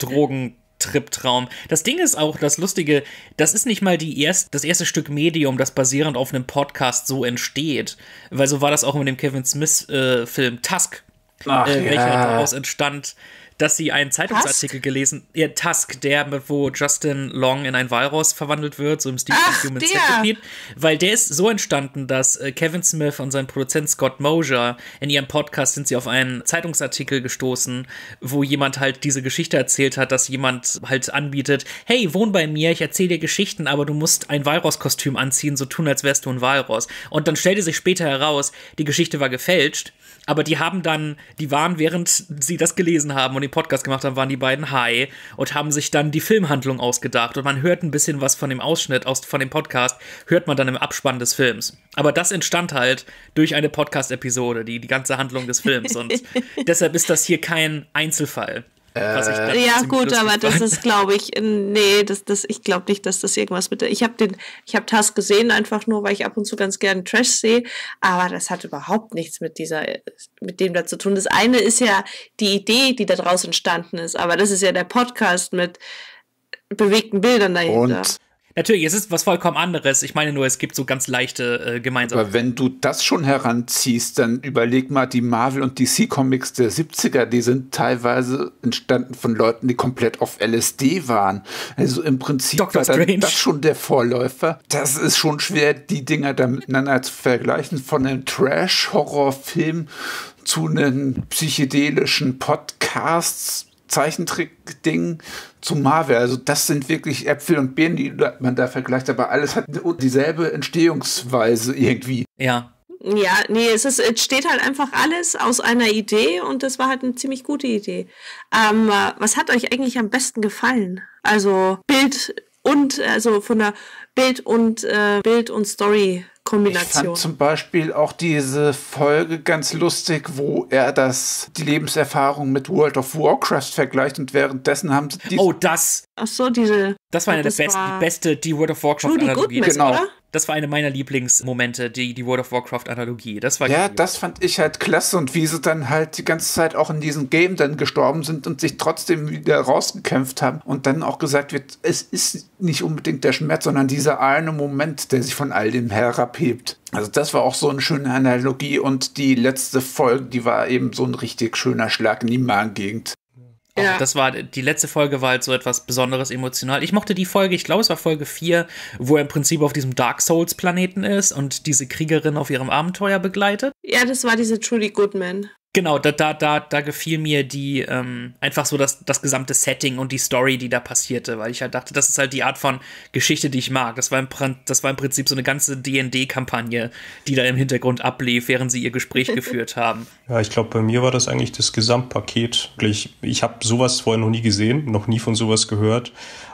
Drogentrip-Traum. Das Ding ist auch, das Lustige, das ist nicht mal die erst, das erste Stück Medium, das basierend auf einem Podcast so entsteht. Weil so war das auch mit dem Kevin Smith-Film Tusk, Ach äh, welcher ja. daraus entstand, dass sie einen Zeitungsartikel gelesen, ja, Tusk, der, mit- wo Justin Long in ein Walross verwandelt wird, so im Stil Ach, Human. Centipede, weil der ist so entstanden, dass äh, Kevin Smith und sein Produzent Scott Mosier in ihrem Podcast sind sie auf einen Zeitungsartikel gestoßen, wo jemand halt diese Geschichte erzählt hat, dass jemand halt anbietet, hey, wohn bei mir, ich erzähle dir Geschichten, aber du musst ein Walross-Kostüm anziehen, so tun, als wärst du ein Walross. Und dann stellte sich später heraus, die Geschichte war gefälscht, aber die haben dann, die waren, während sie das gelesen haben und den Podcast gemacht haben, waren die beiden high und haben sich dann die Filmhandlung ausgedacht. Und man hört ein bisschen was von dem Ausschnitt aus, von dem Podcast, hört man dann im Abspann des Films. Aber das entstand halt durch eine Podcast-Episode, die, die ganze Handlung des Films. Und *laughs* deshalb ist das hier kein Einzelfall. Ich dann Ja, gut, aber das ist, glaube ich, äh, nee, das, das, ich glaube nicht, dass das irgendwas mit der. Ich habe den, ich habe Task gesehen, einfach nur, weil ich ab und zu ganz gerne Trash sehe, aber das hat überhaupt nichts mit dieser, mit dem da zu tun. Das eine ist ja die Idee, die da draus entstanden ist, aber das ist ja der Podcast mit bewegten Bildern dahinter. Und Natürlich, es ist was vollkommen anderes. Ich meine nur, es gibt so ganz leichte äh, Gemeinsamkeiten. aber wenn du das schon heranziehst, dann überleg mal, die Marvel- und DC-Comics der 70er, die sind teilweise entstanden von Leuten, die komplett auf LSD waren. Also im Prinzip Dr. war das schon der Vorläufer. Das ist schon schwer, die Dinger da miteinander zu vergleichen. Von einem Trash-Horrorfilm zu einem psychedelischen Podcasts. Zeichentrick-Ding zu Marvel. Also das sind wirklich Äpfel und Birnen, die man da vergleicht, aber alles hat dieselbe Entstehungsweise irgendwie. Ja. Ja, nee, es ist, es steht halt einfach alles aus einer Idee und das war halt eine ziemlich gute Idee. Ähm, äh, was hat euch eigentlich am besten gefallen? Also Bild und, also von der Bild und äh, Bild und Story Ich Kombination. fand zum Beispiel auch diese Folge ganz lustig, wo er das, die Lebenserfahrung mit World of Warcraft vergleicht und währenddessen haben sie die Oh, das, Ach so, diese. das war eine der besten, die beste, die World of Warcraft Judy Analogie. Goodman, Genau. oder? Das war eine meiner Lieblingsmomente, die, die World of Warcraft Analogie. Das war Ja, das fand ich halt klasse und wie sie dann halt die ganze Zeit auch in diesem Game dann gestorben sind und sich trotzdem wieder rausgekämpft haben und dann auch gesagt wird, es ist nicht unbedingt der Schmerz, sondern dieser eine Moment, der sich von all dem herabhebt. Also das war auch so eine schöne Analogie und die letzte Folge, die war eben so ein richtig schöner Schlag in die Magengegend. Ja. Das war, die letzte Folge war halt so etwas Besonderes emotional. Ich mochte die Folge, ich glaube, es war Folge 4, wo er im Prinzip auf diesem Dark Souls Planeten ist und diese Kriegerin auf ihrem Abenteuer begleitet. Ja, das war diese Trudy Goodman. Genau, da, da, da, da gefiel mir die ähm, einfach so das, das gesamte Setting und die Story, die da passierte, weil ich halt dachte, das ist halt die Art von Geschichte, die ich mag. Das war im, das war im Prinzip so eine ganze DD-Kampagne, die da im Hintergrund ablief, während sie ihr Gespräch *laughs* geführt haben. Ja, ich glaube, bei mir war das eigentlich das Gesamtpaket. Ich, ich habe sowas vorher noch nie gesehen, noch nie von sowas gehört.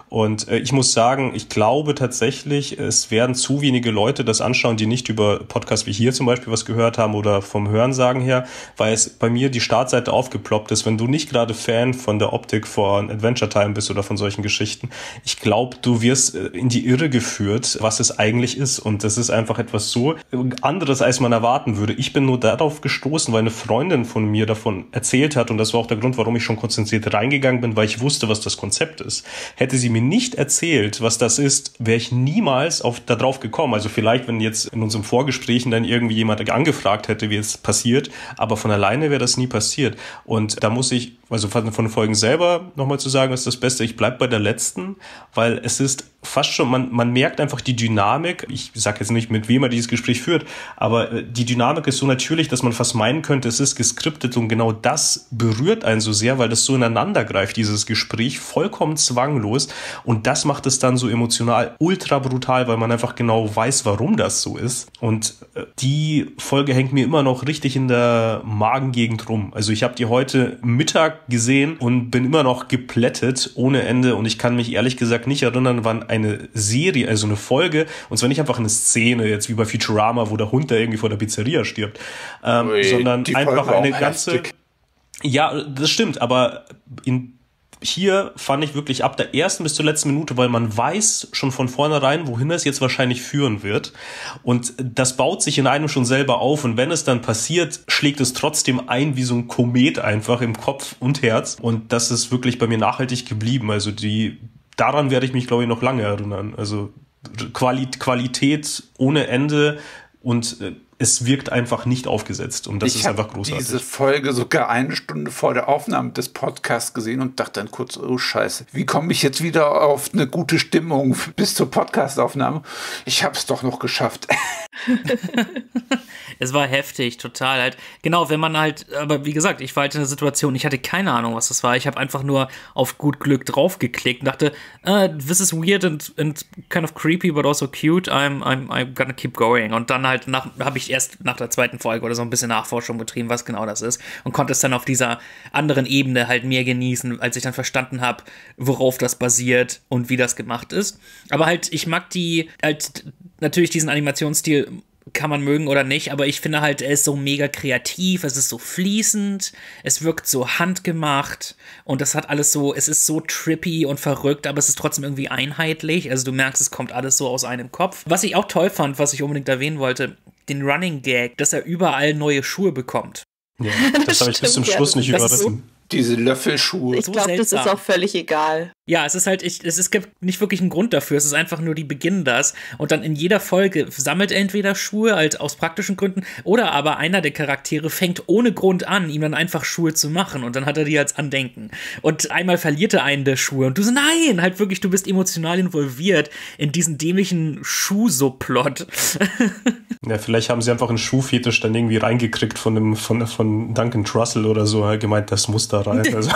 Und äh, ich muss sagen, ich glaube tatsächlich, es werden zu wenige Leute das anschauen, die nicht über Podcasts wie hier zum Beispiel was gehört haben oder vom Hörensagen her, weil es bei mir die Startseite aufgeploppt ist. Wenn du nicht gerade Fan von der Optik von Adventure Time bist oder von solchen Geschichten, ich glaube, du wirst äh, in die Irre geführt, was es eigentlich ist. Und das ist einfach etwas so anderes, als man erwarten würde. Ich bin nur darauf gestoßen, weil eine Freundin von mir davon erzählt hat. Und das war auch der Grund, warum ich schon konzentriert reingegangen bin, weil ich wusste, was das Konzept ist. Hätte sie mir nicht erzählt, was das ist, wäre ich niemals auf, da gekommen. Also vielleicht, wenn jetzt in unserem Vorgesprächen dann irgendwie jemand angefragt hätte, wie es passiert, aber von alleine wäre das nie passiert. Und da muss ich, also von den Folgen selber nochmal zu sagen, ist das Beste, ich bleib bei der letzten, weil es ist fast schon, man, man merkt einfach die Dynamik. Ich sage jetzt nicht, mit wem er dieses Gespräch führt, aber äh, die Dynamik ist so natürlich, dass man fast meinen könnte, es ist geskriptet und genau das berührt einen so sehr, weil das so ineinander greift, dieses Gespräch, vollkommen zwanglos. Und das macht es dann so emotional ultra brutal, weil man einfach genau weiß, warum das so ist. Und äh, die Folge hängt mir immer noch richtig in der Magengegend rum. Also ich habe die heute Mittag gesehen und bin immer noch geplättet ohne Ende und ich kann mich ehrlich gesagt nicht erinnern, wann ein eine Serie, also eine Folge, und zwar nicht einfach eine Szene, jetzt wie bei Futurama, wo der Hund da irgendwie vor der Pizzeria stirbt, ähm, Ui, sondern einfach eine ganze. Heftig. Ja, das stimmt, aber in hier fand ich wirklich ab der ersten bis zur letzten Minute, weil man weiß schon von vornherein, wohin es jetzt wahrscheinlich führen wird. Und das baut sich in einem schon selber auf. Und wenn es dann passiert, schlägt es trotzdem ein wie so ein Komet einfach im Kopf und Herz. Und das ist wirklich bei mir nachhaltig geblieben. Also die daran werde ich mich, glaube ich, noch lange erinnern. Also Quali Qualität ohne Ende und äh, es wirkt einfach nicht aufgesetzt und das ich ist einfach großartig. diese Folge sogar eine Stunde vor der Aufnahme des Podcasts gesehen und dachte dann kurz, oh Scheiße, wie komme ich jetzt wieder auf eine gute Stimmung bis zur Podcastaufnahme? Ich habe es doch noch geschafft. *laughs* es war heftig, total halt. Genau, wenn man halt, aber wie gesagt, ich war halt in der Situation, ich hatte keine Ahnung, was das war. Ich habe einfach nur auf gut Glück draufgeklickt und dachte, uh, this is weird and, and kind of creepy, but also cute. I'm, I'm, I'm gonna keep going. Und dann halt habe ich erst nach der zweiten Folge oder so ein bisschen Nachforschung betrieben, was genau das ist. Und konnte es dann auf dieser anderen Ebene halt mehr genießen, als ich dann verstanden habe, worauf das basiert und wie das gemacht ist. Aber halt, ich mag die, halt natürlich diesen Animationsstil kann man mögen oder nicht, aber ich finde halt, er ist so mega kreativ, es ist so fließend, es wirkt so handgemacht und das hat alles so, es ist so trippy und verrückt, aber es ist trotzdem irgendwie einheitlich. Also du merkst, es kommt alles so aus einem Kopf. Was ich auch toll fand, was ich unbedingt erwähnen wollte, den Running Gag, dass er überall neue Schuhe bekommt. Ja, *laughs* das, das habe ich bis zum Schluss nicht überrissen. Diese Löffelschuhe. Ich glaube, das ist auch völlig egal. Ja, es ist halt, ich, es, es gibt nicht wirklich einen Grund dafür. Es ist einfach nur, die beginnen das. Und dann in jeder Folge sammelt er entweder Schuhe als aus praktischen Gründen oder aber einer der Charaktere fängt ohne Grund an, ihm dann einfach Schuhe zu machen. Und dann hat er die als Andenken. Und einmal verliert er einen der Schuhe. Und du so, nein, halt wirklich, du bist emotional involviert in diesen dämlichen Schuhsuplot. *laughs* ja, vielleicht haben sie einfach einen Schuhfetisch dann irgendwie reingekriegt von, dem, von, von Duncan Trussell oder so. Er gemeint, das muss da rein. Also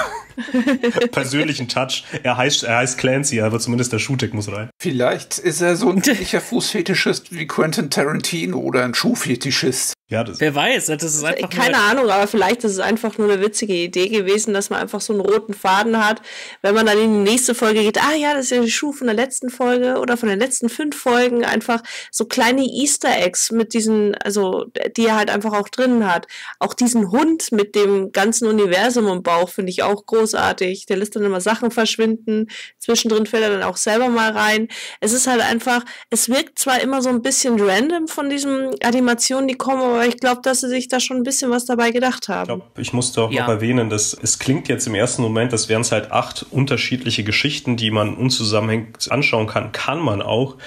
*laughs* persönlichen Touch. Er heißt, er heißt Clancy, aber zumindest der Schuhtick muss rein. Vielleicht ist er so ein *laughs* ähnlicher Fußfetischist wie Quentin Tarantino oder ein Schuhfetischist. Ja, das Wer weiß, das ist einfach. Keine Ahnung, aber vielleicht ist es einfach nur eine witzige Idee gewesen, dass man einfach so einen roten Faden hat. Wenn man dann in die nächste Folge geht, ah ja, das ist ja die Schuh von der letzten Folge oder von den letzten fünf Folgen, einfach so kleine Easter Eggs mit diesen, also die er halt einfach auch drin hat. Auch diesen Hund mit dem ganzen Universum im Bauch finde ich auch großartig. Der lässt dann immer Sachen verschwinden. Zwischendrin fällt er dann auch selber mal rein. Es ist halt einfach, es wirkt zwar immer so ein bisschen random von diesen Animationen, die kommen, aber aber ich glaube, dass sie sich da schon ein bisschen was dabei gedacht haben. Ich glaube, ich musste auch ja. noch erwähnen, dass es klingt jetzt im ersten Moment, das wären es halt acht unterschiedliche Geschichten, die man unzusammenhängend anschauen kann. Kann man auch.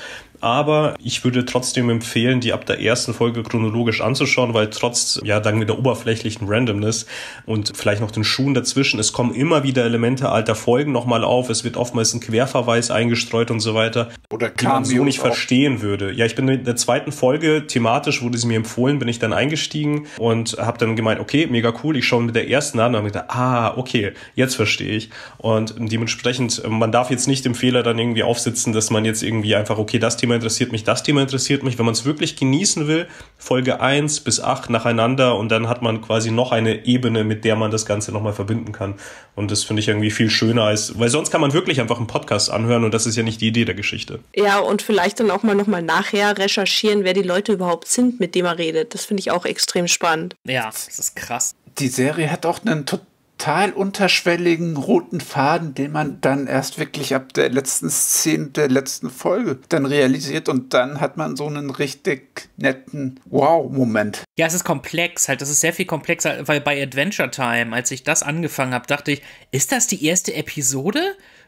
Aber ich würde trotzdem empfehlen, die ab der ersten Folge chronologisch anzuschauen, weil trotz, ja, dann mit der oberflächlichen Randomness und vielleicht noch den Schuhen dazwischen, es kommen immer wieder Elemente alter Folgen nochmal auf, es wird oftmals ein Querverweis eingestreut und so weiter, Oder die man so nicht auch. verstehen würde. Ja, ich bin in der zweiten Folge, thematisch wurde sie mir empfohlen, bin ich dann eingestiegen und habe dann gemeint, okay, mega cool, ich schaue mit der ersten an und habe gedacht, ah, okay, jetzt verstehe ich. Und dementsprechend, man darf jetzt nicht dem Fehler dann irgendwie aufsitzen, dass man jetzt irgendwie einfach, okay, das Thema interessiert mich, das Thema interessiert mich. Wenn man es wirklich genießen will, Folge 1 bis 8 nacheinander und dann hat man quasi noch eine Ebene, mit der man das Ganze nochmal verbinden kann. Und das finde ich irgendwie viel schöner als, weil sonst kann man wirklich einfach einen Podcast anhören und das ist ja nicht die Idee der Geschichte. Ja, und vielleicht dann auch mal nochmal nachher recherchieren, wer die Leute überhaupt sind, mit denen er redet. Das finde ich auch extrem spannend. Ja, das ist krass. Die Serie hat auch einen total unterschwelligen roten Faden, den man dann erst wirklich ab der letzten Szene der letzten Folge dann realisiert und dann hat man so einen richtig netten Wow-Moment. Ja, es ist komplex, halt, das ist sehr viel komplexer, weil bei Adventure Time, als ich das angefangen habe, dachte ich, ist das die erste Episode?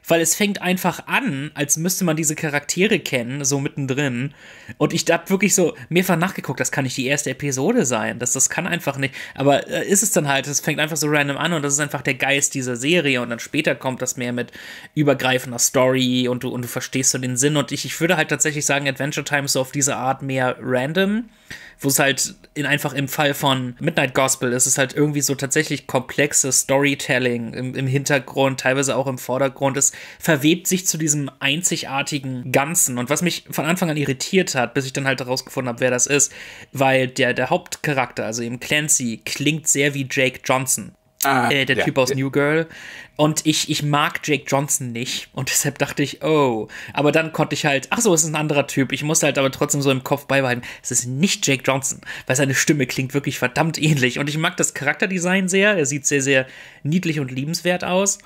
Weil es fängt einfach an, als müsste man diese Charaktere kennen, so mittendrin. Und ich habe wirklich so mehrfach nachgeguckt, das kann nicht die erste Episode sein. Das, das kann einfach nicht. Aber äh, ist es dann halt, es fängt einfach so random an und das ist einfach der Geist dieser Serie. Und dann später kommt das mehr mit übergreifender Story und du, und du verstehst so den Sinn. Und ich, ich würde halt tatsächlich sagen, Adventure Time ist so auf diese Art mehr random wo es halt in einfach im Fall von Midnight Gospel ist es halt irgendwie so tatsächlich komplexes Storytelling im, im Hintergrund, teilweise auch im Vordergrund. Es verwebt sich zu diesem einzigartigen Ganzen. Und was mich von Anfang an irritiert hat, bis ich dann halt herausgefunden habe, wer das ist, weil der, der Hauptcharakter, also eben Clancy, klingt sehr wie Jake Johnson. Ah, Äh, der ja, Typ aus New Girl. Und ich, ich mag Jake Johnson nicht. Und deshalb dachte ich, oh. Aber dann konnte ich halt, ach so, es ist ein anderer Typ. Ich musste halt aber trotzdem so im Kopf beibehalten, es ist nicht Jake Johnson, weil seine Stimme klingt wirklich verdammt ähnlich. Und ich mag das Charakterdesign sehr. Er sieht sehr, sehr niedlich und liebenswert aus.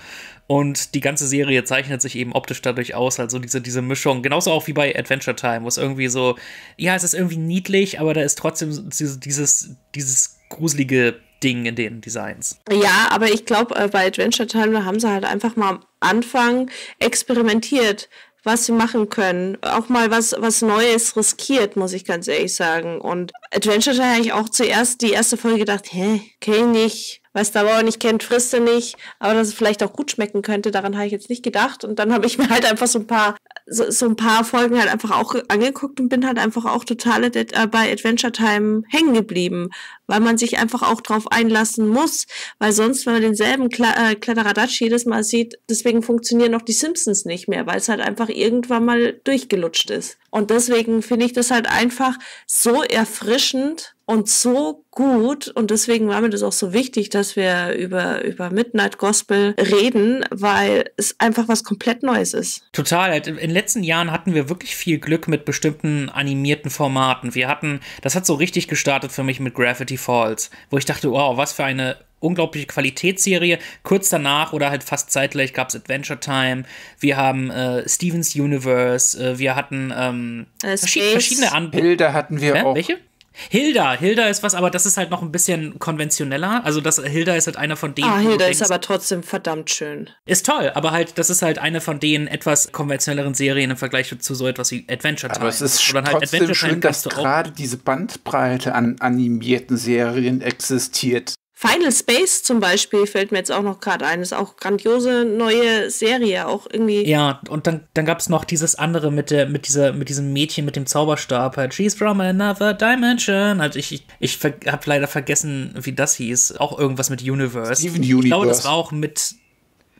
Und die ganze Serie zeichnet sich eben optisch dadurch aus, also diese, diese Mischung, genauso auch wie bei Adventure Time, wo es irgendwie so, ja, es ist irgendwie niedlich, aber da ist trotzdem dieses, dieses gruselige Ding in den Designs. Ja, aber ich glaube, äh, bei Adventure Time da haben sie halt einfach mal am Anfang experimentiert, was sie machen können. Auch mal was, was Neues riskiert, muss ich ganz ehrlich sagen. Und Adventure Time habe ich auch zuerst die erste Folge gedacht, hä, kenn ich. Was der Bauer nicht kennt, frisst er nicht. Aber dass es vielleicht auch gut schmecken könnte, daran habe ich jetzt nicht gedacht. Und dann habe ich mir halt einfach so ein paar, so, so ein paar Folgen halt einfach auch angeguckt und bin halt einfach auch total äh, bei Adventure Time hängen geblieben. Weil man sich einfach auch drauf einlassen muss. Weil sonst, wenn man denselben Kla äh, Kladderadatsch jedes Mal sieht, deswegen funktionieren auch die Simpsons nicht mehr, weil es halt einfach irgendwann mal durchgelutscht ist. Und deswegen finde ich das halt einfach so erfrischend und so gut und deswegen war mir das auch so wichtig, dass wir über, über Midnight Gospel reden, weil es einfach was komplett Neues ist. Total. Halt, In den letzten Jahren hatten wir wirklich viel Glück mit bestimmten animierten Formaten. Wir hatten, das hat so richtig gestartet für mich mit Gravity Falls, wo ich dachte, wow, was für eine unglaubliche Qualitätsserie. Kurz danach oder halt fast zeitgleich gab es Adventure Time. Wir haben äh, Stevens Universe. Äh, wir hatten ähm, Äh, verschi Space. verschiedene Anbieter. Hilda hatten wir Hä? auch. Welche? Hilda, Hilda ist was, aber das ist halt noch ein bisschen konventioneller. Also das Hilda ist halt einer von denen. Ah, Hilda ist denkst- aber trotzdem verdammt schön. ist toll, aber halt, das ist halt eine von den etwas konventionelleren Serien im Vergleich zu so etwas wie Adventure Time. Aber es ist dann halt trotzdem schön, dass gerade diese Bandbreite an animierten Serien existiert. Final Space zum Beispiel fällt mir jetzt auch noch gerade ein. Ist auch grandiose neue Serie, auch irgendwie. Ja, und dann, dann gab es noch dieses andere mit der, mit dieser, mit diesem Mädchen mit dem Zauberstab, halt, She's from another dimension. Also ich, ich, ich ver habe leider vergessen, wie das hieß. Auch irgendwas mit Universe. Steven Ich glaube, Universe. das war auch mit.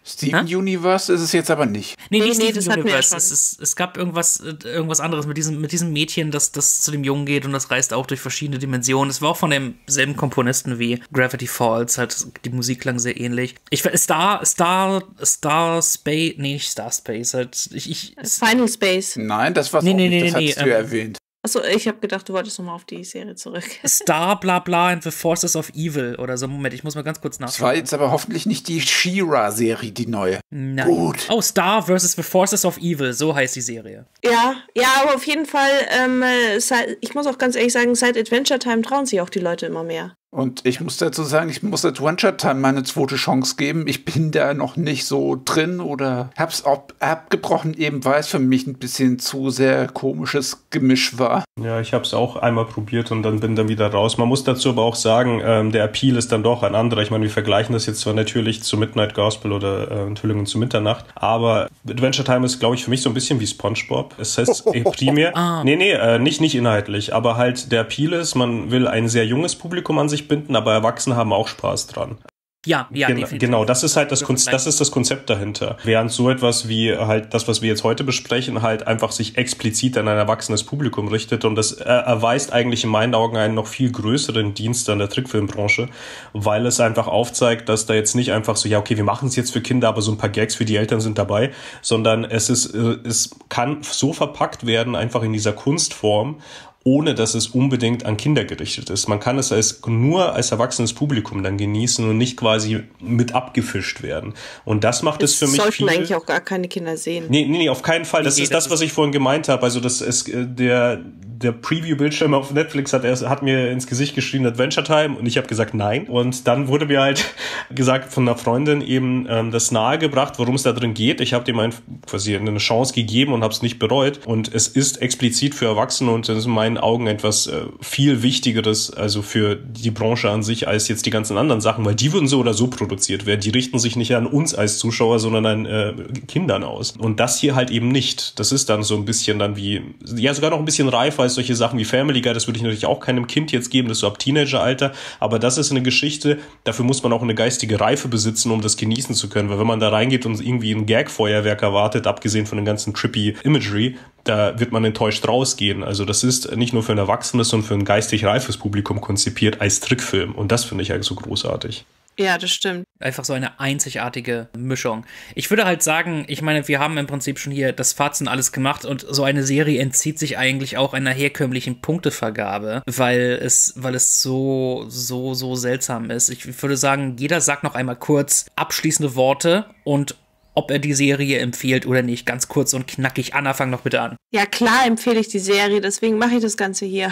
Steven Universe ist es jetzt aber nicht. Nee, Nee, nicht nee, Steven das ja Universe. schon. Es, ist, es gab irgendwas, äh, irgendwas anderes mit diesem, mit diesem Mädchen, das, das zu dem Jungen geht und das reist auch durch verschiedene Dimensionen. Es war auch von demselben Komponisten wie Gravity Falls, halt die Musik klang sehr ähnlich. Ich Star, Star, Star Space, nee, nicht Star Space, halt, ich, ich, Final Space. Nein, das war Nee, nee, nicht, nee, das nee, hattest du ja ähm, erwähnt. Achso, ich habe gedacht, du wolltest nochmal auf die Serie zurück. *laughs* Star bla bla and the Forces of Evil oder so. Moment, ich muss mal ganz kurz Das nachschauen. war jetzt aber hoffentlich nicht die She-Ra-Serie, die neue. Nein. Gut. Oh, Star versus the Forces of Evil, so heißt die Serie. Ja, ja, aber auf jeden Fall, ähm, äh, seit, ich muss auch ganz ehrlich sagen, seit Adventure Time trauen sich auch die Leute immer mehr. Und ich muss dazu sagen, ich muss Adventure Time meine zweite Chance geben. Ich bin da noch nicht so drin oder hab's ab, abgebrochen, eben weil es für mich ein bisschen zu sehr komisches Gemisch war. Ja, ich habe es auch einmal probiert und dann bin dann wieder raus. Man muss dazu aber auch sagen, ähm, der Appeal ist dann doch ein anderer. Ich meine, wir vergleichen das jetzt zwar natürlich zu Midnight Gospel oder äh, Enthüllungen zu Mitternacht, aber Adventure Time ist, glaube ich, für mich so ein bisschen wie SpongeBob. Es heißt *laughs* eh, primär, Ah. nee, nee, äh, nicht, nicht inhaltlich, aber halt der Appeal ist, man will ein sehr junges Publikum an sich binden, aber Erwachsene haben auch Spaß dran. Ja, ja, Gen- definitiv. Genau, das ist halt das, Das Kon ist das ist das Konzept dahinter. Während so etwas wie halt das, was wir jetzt heute besprechen, halt einfach sich explizit an ein erwachsenes Publikum richtet und das äh, erweist eigentlich in meinen Augen einen noch viel größeren Dienst an der Trickfilmbranche, weil es einfach aufzeigt, dass da jetzt nicht einfach so, ja, okay, wir machen es jetzt für Kinder, aber so ein paar Gags für die Eltern sind dabei, sondern es ist, äh, es kann so verpackt werden, einfach in dieser Kunstform, ohne dass es unbedingt an Kinder gerichtet ist. Man kann es als, nur als erwachsenes Publikum dann genießen und nicht quasi mit abgefischt werden. Und das macht es Es für mich sollten viel, eigentlich auch gar keine Kinder sehen. Nee, nee, nee, auf keinen Fall. Das Nee, ist das das, was ich vorhin gemeint habe. Also das ist äh, der der Preview-Bildschirm auf Netflix hat erst hat mir ins Gesicht geschrieben Adventure Time und ich habe gesagt nein. Und dann wurde mir halt *laughs* gesagt von einer Freundin eben ähm, das nahegebracht, worum es da drin geht. Ich habe dem ein, quasi eine Chance gegeben und habe es nicht bereut. Und es ist explizit für Erwachsene und das ist in meinen Augen etwas äh, viel Wichtigeres, also für die Branche an sich, als jetzt die ganzen anderen Sachen, weil die würden so oder so produziert werden. Die richten sich nicht an uns als Zuschauer, sondern an äh, Kindern aus. Und das hier halt eben nicht. Das ist dann so ein bisschen dann wie, ja sogar noch ein bisschen reifer als solche Sachen wie Family Guy. Das würde ich natürlich auch keinem Kind jetzt geben, das ist so ab Teenageralter. Aber das ist eine Geschichte, dafür muss man auch eine geistige Reife besitzen, um das genießen zu können. Weil wenn man da reingeht und irgendwie ein Gag-Feuerwerk erwartet, abgesehen von den ganzen trippy Imagery, da wird man enttäuscht rausgehen. Also das ist nicht nur für ein erwachsenes, sondern für ein geistig reifes Publikum konzipiert als Trickfilm. Und das finde ich eigentlich so großartig. Ja, das stimmt. Einfach so eine einzigartige Mischung. Ich würde halt sagen, ich meine, wir haben im Prinzip schon hier das Fazit alles gemacht und so eine Serie entzieht sich eigentlich auch einer herkömmlichen Punktevergabe, weil es, weil es so, so, so seltsam ist. Ich würde sagen, jeder sagt noch einmal kurz abschließende Worte und ob er die Serie empfiehlt oder nicht. Ganz kurz und knackig. Anna, fang doch bitte an. Ja, klar empfehle ich die Serie, deswegen mache ich das Ganze hier.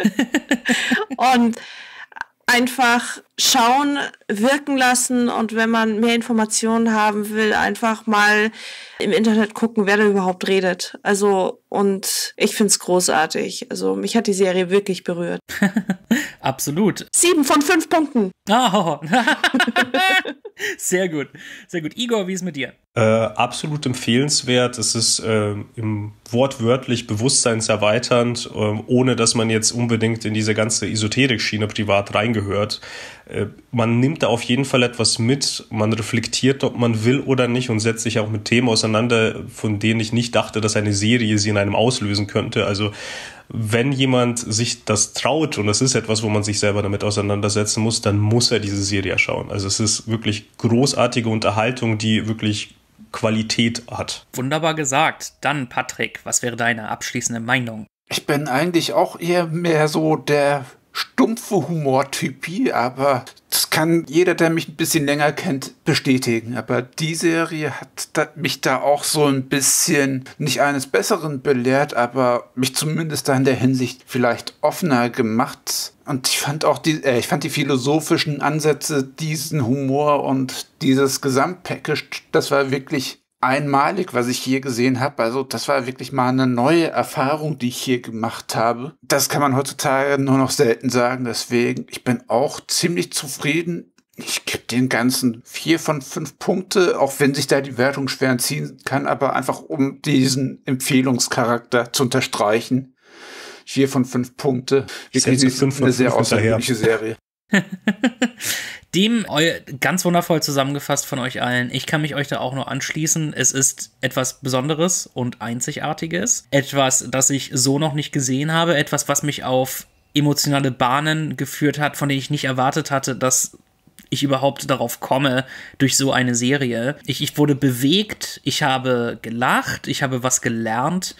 *laughs* und einfach schauen, wirken lassen und wenn man mehr Informationen haben will, einfach mal im Internet gucken, wer da überhaupt redet. Also, und ich find's großartig. Also, mich hat die Serie wirklich berührt. *laughs* Absolut. Sieben von fünf Punkten. Oh. *laughs* Sehr gut. Sehr gut. Igor, wie ist mit dir? Äh, absolut empfehlenswert. Es ist äh, im wortwörtlich bewusstseinserweiternd, äh, ohne dass man jetzt unbedingt in diese ganze Esoterik-Schiene privat reingehört. Äh, man nimmt da auf jeden Fall etwas mit, man reflektiert, ob man will oder nicht und setzt sich auch mit Themen auseinander, von denen ich nicht dachte, dass eine Serie sie in einem auslösen könnte. Also wenn jemand sich das traut, und das ist etwas, wo man sich selber damit auseinandersetzen muss, dann muss er diese Serie schauen. Also es ist wirklich großartige Unterhaltung, die wirklich Qualität hat. Wunderbar gesagt. Dann, Patrick, was wäre deine abschließende Meinung? Ich bin eigentlich auch eher mehr so der stumpfe Humortypi, aber das kann jeder, der mich ein bisschen länger kennt, bestätigen. Aber die Serie hat mich da auch so ein bisschen nicht eines Besseren belehrt, aber mich zumindest da in der Hinsicht vielleicht offener gemacht. Und ich fand auch die, äh, ich fand die philosophischen Ansätze, diesen Humor und dieses Gesamtpackage, das war wirklich einmalig, was ich hier gesehen habe. Also das war wirklich mal eine neue Erfahrung, die ich hier gemacht habe. Das kann man heutzutage nur noch selten sagen. Deswegen, ich bin auch ziemlich zufrieden. Ich gebe den ganzen vier von fünf Punkte, auch wenn sich da die Wertung schwer entziehen kann, aber einfach um diesen Empfehlungscharakter zu unterstreichen. Vier von fünf Punkte. Wirklich eine sehr außergewöhnliche Serie. *laughs* Dem ganz wundervoll zusammengefasst von euch allen. Ich kann mich euch da auch nur anschließen. Es ist etwas Besonderes und Einzigartiges. Etwas, das ich so noch nicht gesehen habe. Etwas, was mich auf emotionale Bahnen geführt hat, von denen ich nicht erwartet hatte, dass ich überhaupt darauf komme durch so eine Serie. Ich, ich wurde bewegt, ich habe gelacht, ich habe was gelernt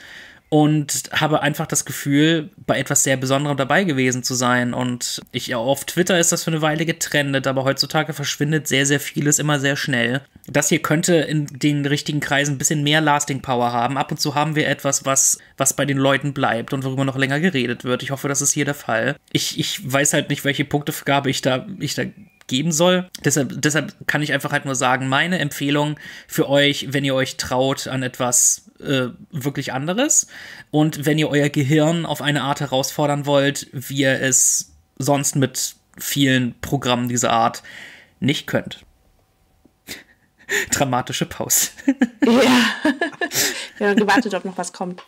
und habe einfach das Gefühl, bei etwas sehr Besonderem dabei gewesen zu sein. Und ich auf Twitter ist das für eine Weile getrennt, aber heutzutage verschwindet sehr, sehr vieles immer sehr schnell. Das hier könnte in den richtigen Kreisen ein bisschen mehr Lasting Power haben. Ab und zu haben wir etwas, was, was bei den Leuten bleibt und worüber noch länger geredet wird. Ich hoffe, das ist hier der Fall. Ich, ich weiß halt nicht, welche Punktevergabe ich da, ich da geben soll. Deshalb, deshalb kann ich einfach halt nur sagen, meine Empfehlung für euch, wenn ihr euch traut an etwas äh, wirklich anderes und wenn ihr euer Gehirn auf eine Art herausfordern wollt, wie ihr es sonst mit vielen Programmen dieser Art nicht könnt. *laughs* Dramatische Pause. ja. *laughs* Wir haben gewartet, ob noch was kommt.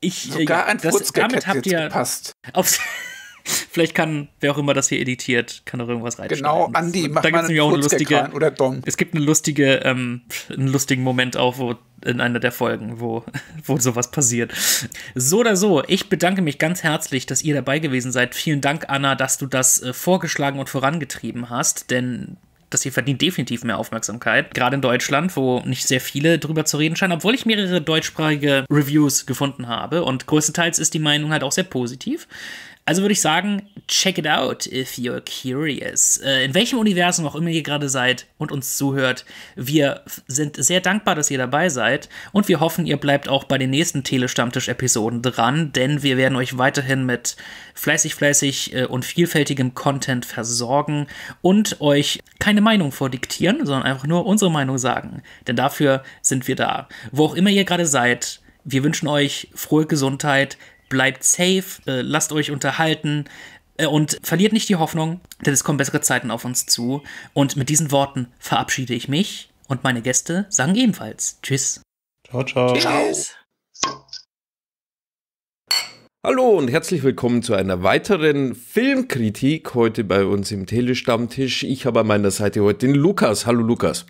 Ich, Sogar ein das, damit habt ihr gepasst. Aufs *laughs* *laughs* Vielleicht kann, wer auch immer das hier editiert, kann doch irgendwas reinschneiden. Genau, Andi, mach da mal einen auch eine lustige, oder Dom. Es gibt eine lustige, ähm, einen lustigen Moment auch, wo in einer der Folgen, wo, *laughs* wo sowas passiert. So oder so, ich bedanke mich ganz herzlich, dass ihr dabei gewesen seid. Vielen Dank, Anna, dass du das äh, vorgeschlagen und vorangetrieben hast, denn das hier verdient definitiv mehr Aufmerksamkeit. Gerade in Deutschland, wo nicht sehr viele drüber zu reden scheinen, obwohl ich mehrere deutschsprachige Reviews gefunden habe. Und größtenteils ist die Meinung halt auch sehr positiv. Also würde ich sagen, check it out if you're curious. Äh, in welchem Universum auch immer ihr gerade seid und uns zuhört, wir sind sehr dankbar, dass ihr dabei seid und wir hoffen, ihr bleibt auch bei den nächsten Telestammtisch-Episoden dran, denn wir werden euch weiterhin mit fleißig, fleißig äh, und vielfältigem Content versorgen und euch keine Meinung vordiktieren, sondern einfach nur unsere Meinung sagen. Denn dafür sind wir da. Wo auch immer ihr gerade seid, wir wünschen euch frohe Gesundheit, bleibt safe, äh, lasst euch unterhalten äh, und verliert nicht die Hoffnung, denn es kommen bessere Zeiten auf uns zu. Und mit diesen Worten verabschiede ich mich und meine Gäste sagen ebenfalls Tschüss. Ciao, ciao. Tschüss. Hallo und herzlich willkommen zu einer weiteren Filmkritik heute bei uns im Telestammtisch. Ich habe an meiner Seite heute den Lukas. Hallo Lukas.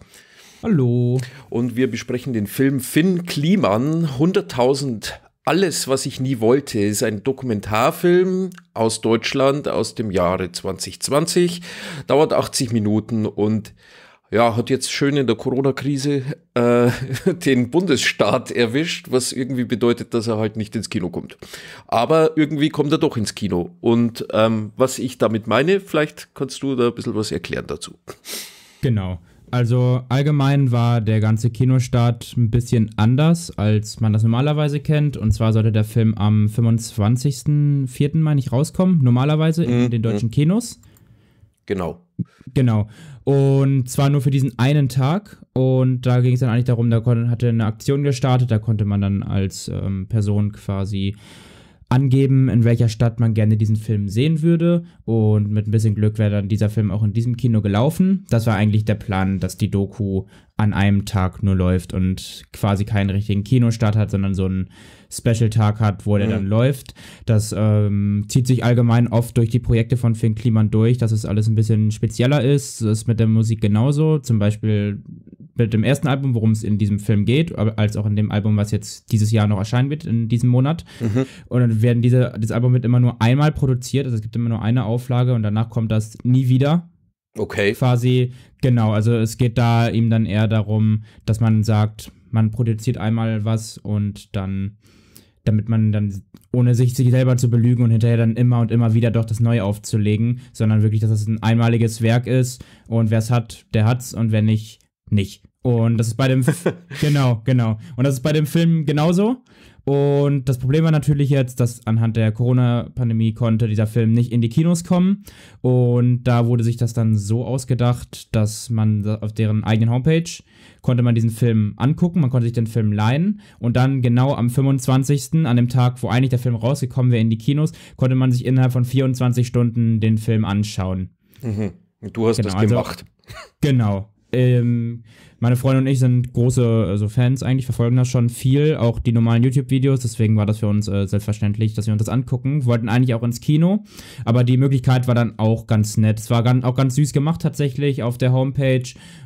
Hallo. Und wir besprechen den Film Finn Kliman, 100.000 alles, was ich nie wollte, ist ein Dokumentarfilm aus Deutschland aus dem Jahre 2020. Dauert 80 Minuten und ja, hat jetzt schön in der Corona-Krise äh, *laughs* den Bundesstaat erwischt, was irgendwie bedeutet, dass er halt nicht ins Kino kommt. Aber irgendwie kommt er doch ins Kino. Und ähm, was ich damit meine, vielleicht kannst du da ein bisschen was erklären dazu. Genau. Also allgemein war der ganze Kinostart ein bisschen anders, als man das normalerweise kennt. Und zwar sollte der Film am 25.04. meine ich rauskommen, normalerweise in mhm. den deutschen mhm. Kinos. Genau. Genau. Und zwar nur für diesen einen Tag. Und da ging es dann eigentlich darum, da hatte eine Aktion gestartet, da konnte man dann als ähm, Person quasi angeben, in welcher Stadt man gerne diesen Film sehen würde. Und mit ein bisschen Glück wäre dann dieser Film auch in diesem Kino gelaufen. Das war eigentlich der Plan, dass die Doku an einem Tag nur läuft und quasi keinen richtigen Kinostart hat, sondern so einen Special-Tag hat, wo der mhm. dann läuft. Das ähm, zieht sich allgemein oft durch die Projekte von Finn Kliman durch, dass es alles ein bisschen spezieller ist. Das ist mit der Musik genauso. Zum Beispiel mit dem ersten Album, worum es in diesem Film geht, als auch in dem Album, was jetzt dieses Jahr noch erscheinen wird, in diesem Monat. Mhm. Und dann werden diese, das Album wird immer nur einmal produziert, also es gibt immer nur eine Auflage und danach kommt das nie wieder. Okay. Quasi, genau, also es geht da ihm dann eher darum, dass man sagt, man produziert einmal was und dann, damit man dann, ohne sich, sich selber zu belügen und hinterher dann immer und immer wieder doch das Neue aufzulegen, sondern wirklich, dass es das ein einmaliges Werk ist und wer es hat, der hat's und wer nicht, nicht. Und das ist bei dem, *laughs* genau, genau. Und das ist bei dem Film genauso. Und das Problem war natürlich jetzt, dass anhand der Corona-Pandemie konnte dieser Film nicht in die Kinos kommen. Und da wurde sich das dann so ausgedacht, dass man auf deren eigenen Homepage konnte man diesen Film angucken, man konnte sich den Film leihen und dann genau am 25. an dem Tag, wo eigentlich der Film rausgekommen wäre in die Kinos, konnte man sich innerhalb von 24 Stunden den Film anschauen. Mhm. Und du hast genau, das also gemacht. Also, genau. Ähm, meine Freundin und ich sind große also Fans eigentlich, verfolgen das schon viel, auch die normalen YouTube-Videos, deswegen war das für uns äh, selbstverständlich, dass wir uns das angucken. Wollten eigentlich auch ins Kino, aber die Möglichkeit war dann auch ganz nett. Es war auch ganz süß gemacht tatsächlich auf der Homepage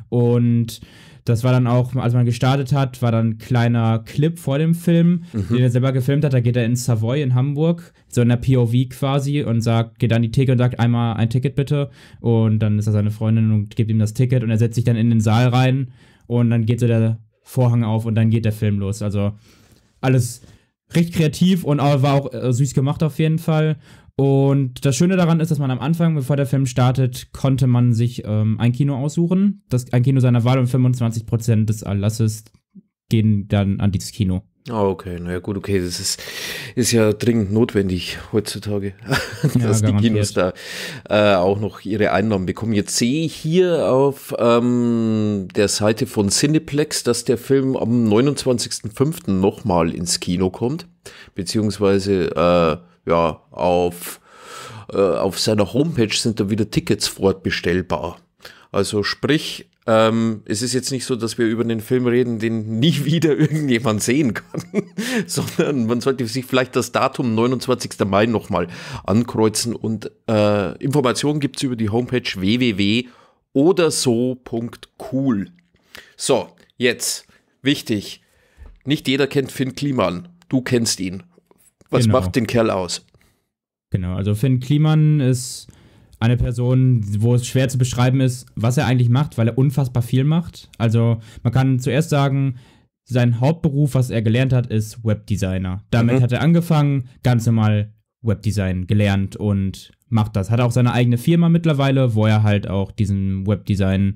und das war dann auch, als man gestartet hat, war dann ein kleiner Clip vor dem Film, mhm. den er selber gefilmt hat. Da geht er ins Savoy in Hamburg, so in der POV quasi, und sagt, geht an die Theke und sagt einmal ein Ticket bitte. Und dann ist er seine Freundin und gibt ihm das Ticket und er setzt sich dann in den Saal rein und dann geht so der Vorhang auf und dann geht der Film los. Also alles recht kreativ und war auch äh, süß gemacht auf jeden Fall. Und das Schöne daran ist, dass man am Anfang, bevor der Film startet, konnte man sich ähm, ein Kino aussuchen. Das, ein Kino seiner Wahl und 25% des Erlasses gehen dann an dieses Kino. Ah, okay, naja gut, okay, das ist, ist ja dringend notwendig heutzutage, *laughs* dass Ja, die Kinos da äh, auch noch ihre Einnahmen bekommen. Jetzt sehe ich hier auf ähm, der Seite von Cineplex, dass der Film am 29.05. nochmal ins Kino kommt, beziehungsweise äh, ja, auf, äh, auf seiner Homepage sind da wieder Tickets fortbestellbar. Also sprich, ähm, es ist jetzt nicht so, dass wir über einen Film reden, den nie *laughs* wieder irgendjemand sehen kann, *laughs* sondern man sollte sich vielleicht das Datum 29. Mai nochmal ankreuzen und äh, Informationen gibt es über die Homepage www.oderso.cool. So, jetzt, wichtig, nicht jeder kennt Finn Kliman, du kennst ihn. Was Genau. macht den Kerl aus? Genau, also Finn Kliman ist eine Person, wo es schwer zu beschreiben ist, was er eigentlich macht, weil er unfassbar viel macht. Also man kann zuerst sagen, sein Hauptberuf, was er gelernt hat, ist Webdesigner. Damit Mhm. hat er angefangen, ganz normal Webdesign gelernt und macht das. Hat auch seine eigene Firma mittlerweile, wo er halt auch diesem Webdesign,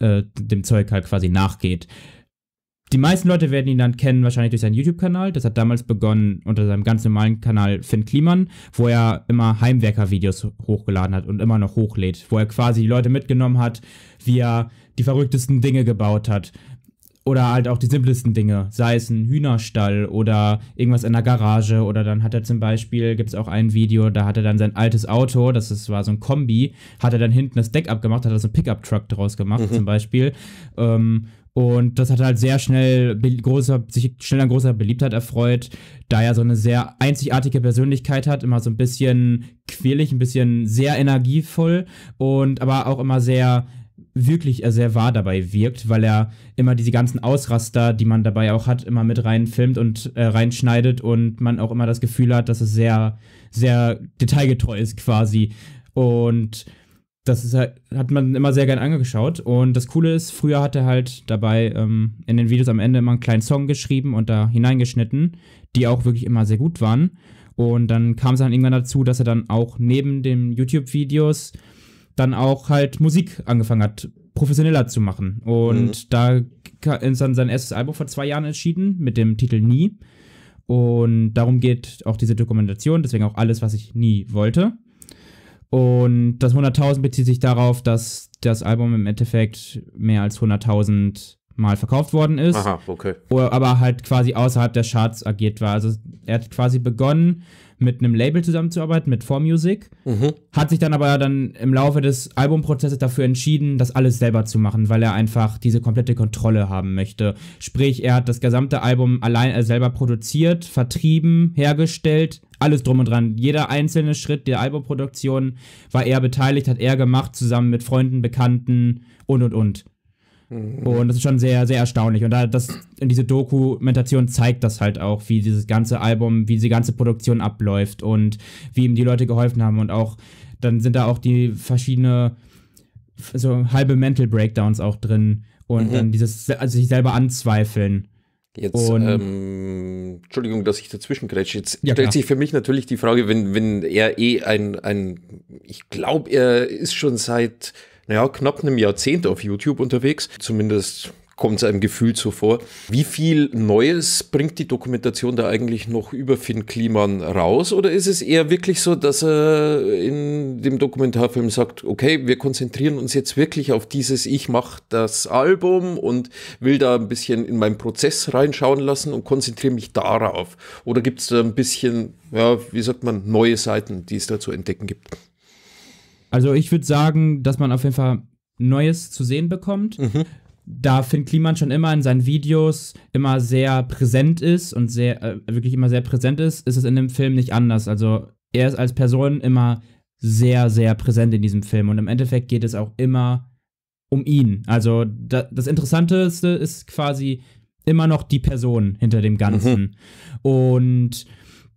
äh, dem Zeug halt quasi nachgeht. Die meisten Leute werden ihn dann kennen, wahrscheinlich durch seinen YouTube-Kanal. Das hat damals begonnen unter seinem ganz normalen Kanal Finn Kliman, wo er immer Heimwerker-Videos hochgeladen hat und immer noch hochlädt. Wo er quasi die Leute mitgenommen hat, wie er die verrücktesten Dinge gebaut hat. Oder halt auch die simplesten Dinge, sei es ein Hühnerstall oder irgendwas in der Garage. Oder dann hat er zum Beispiel, gibt es auch ein Video, da hat er dann sein altes Auto, das ist, war so ein Kombi, hat er dann hinten das Deck abgemacht, hat er so einen Pickup-Truck draus gemacht zum Beispiel. Ähm, und das hat halt sehr schnell großer, sich schnell an großer Beliebtheit erfreut, da er so eine sehr einzigartige Persönlichkeit hat, immer so ein bisschen quirlig, ein bisschen sehr energievoll und aber auch immer sehr wirklich äh, sehr wahr dabei wirkt, weil er immer diese ganzen Ausraster, die man dabei auch hat, immer mit rein filmt und äh, reinschneidet und man auch immer das Gefühl hat, dass es sehr, sehr detailgetreu ist quasi. Und das ist halt, hat man immer sehr gern angeschaut. Und das Coole ist, früher hat er halt dabei ähm, in den Videos am Ende immer einen kleinen Song geschrieben und da hineingeschnitten, die auch wirklich immer sehr gut waren. Und dann kam es dann irgendwann dazu, dass er dann auch neben den YouTube-Videos dann auch halt Musik angefangen hat, professioneller zu machen. Und da ka- ist dann sein erstes Album vor zwei Jahren entschieden mit dem Titel Nie. Und darum geht auch diese Dokumentation, deswegen auch alles, was ich nie wollte. Und das 100.000 bezieht sich darauf, dass das Album im Endeffekt mehr als 100.000 Mal verkauft worden ist Aha, okay. aber halt quasi außerhalb der Charts agiert war. Also er hat quasi begonnen, mit einem Label zusammenzuarbeiten, mit 4Music, Mhm. hat sich dann aber dann im Laufe des Albumprozesses dafür entschieden, das alles selber zu machen, weil er einfach diese komplette Kontrolle haben möchte. Sprich, er hat das gesamte Album allein äh, selber produziert, vertrieben, hergestellt, alles drum und dran. Jeder einzelne Schritt der Albumproduktion war er beteiligt, hat er gemacht, zusammen mit Freunden, Bekannten und und und. Und das ist schon sehr, sehr erstaunlich. Und da das in diese Dokumentation zeigt das halt auch, wie dieses ganze Album, wie diese ganze Produktion abläuft und wie ihm die Leute geholfen haben. Und auch, dann sind da auch die verschiedene, so halbe Mental Breakdowns auch drin. Und Mhm. dann dieses, also sich selber anzweifeln. Jetzt, Und- ähm, Entschuldigung, dass ich dazwischen grätsche. Jetzt Ja, stellt klar. sich für mich natürlich die Frage, wenn, wenn er eh ein, ein ich glaube, er ist schon seit, naja, knapp einem Jahrzehnt auf YouTube unterwegs. Zumindest kommt es einem Gefühl so vor. Wie viel Neues bringt die Dokumentation da eigentlich noch über Finn Kliman raus? Oder ist es eher wirklich so, dass er in dem Dokumentarfilm sagt, okay, wir konzentrieren uns jetzt wirklich auf dieses, ich mache das Album und will da ein bisschen in meinen Prozess reinschauen lassen und konzentriere mich darauf? Oder gibt es da ein bisschen, ja, wie sagt man, neue Seiten, die es da zu entdecken gibt? Also ich würde sagen, dass man auf jeden Fall Neues zu sehen bekommt. Da Finn Kliman schon immer in seinen Videos immer sehr präsent ist und sehr, äh, wirklich immer sehr präsent ist, ist es in dem Film nicht anders. Also er ist als Person immer sehr, sehr präsent in diesem Film und im Endeffekt geht es auch immer um ihn. Also da, das Interessanteste ist quasi immer noch die Person hinter dem Ganzen. Und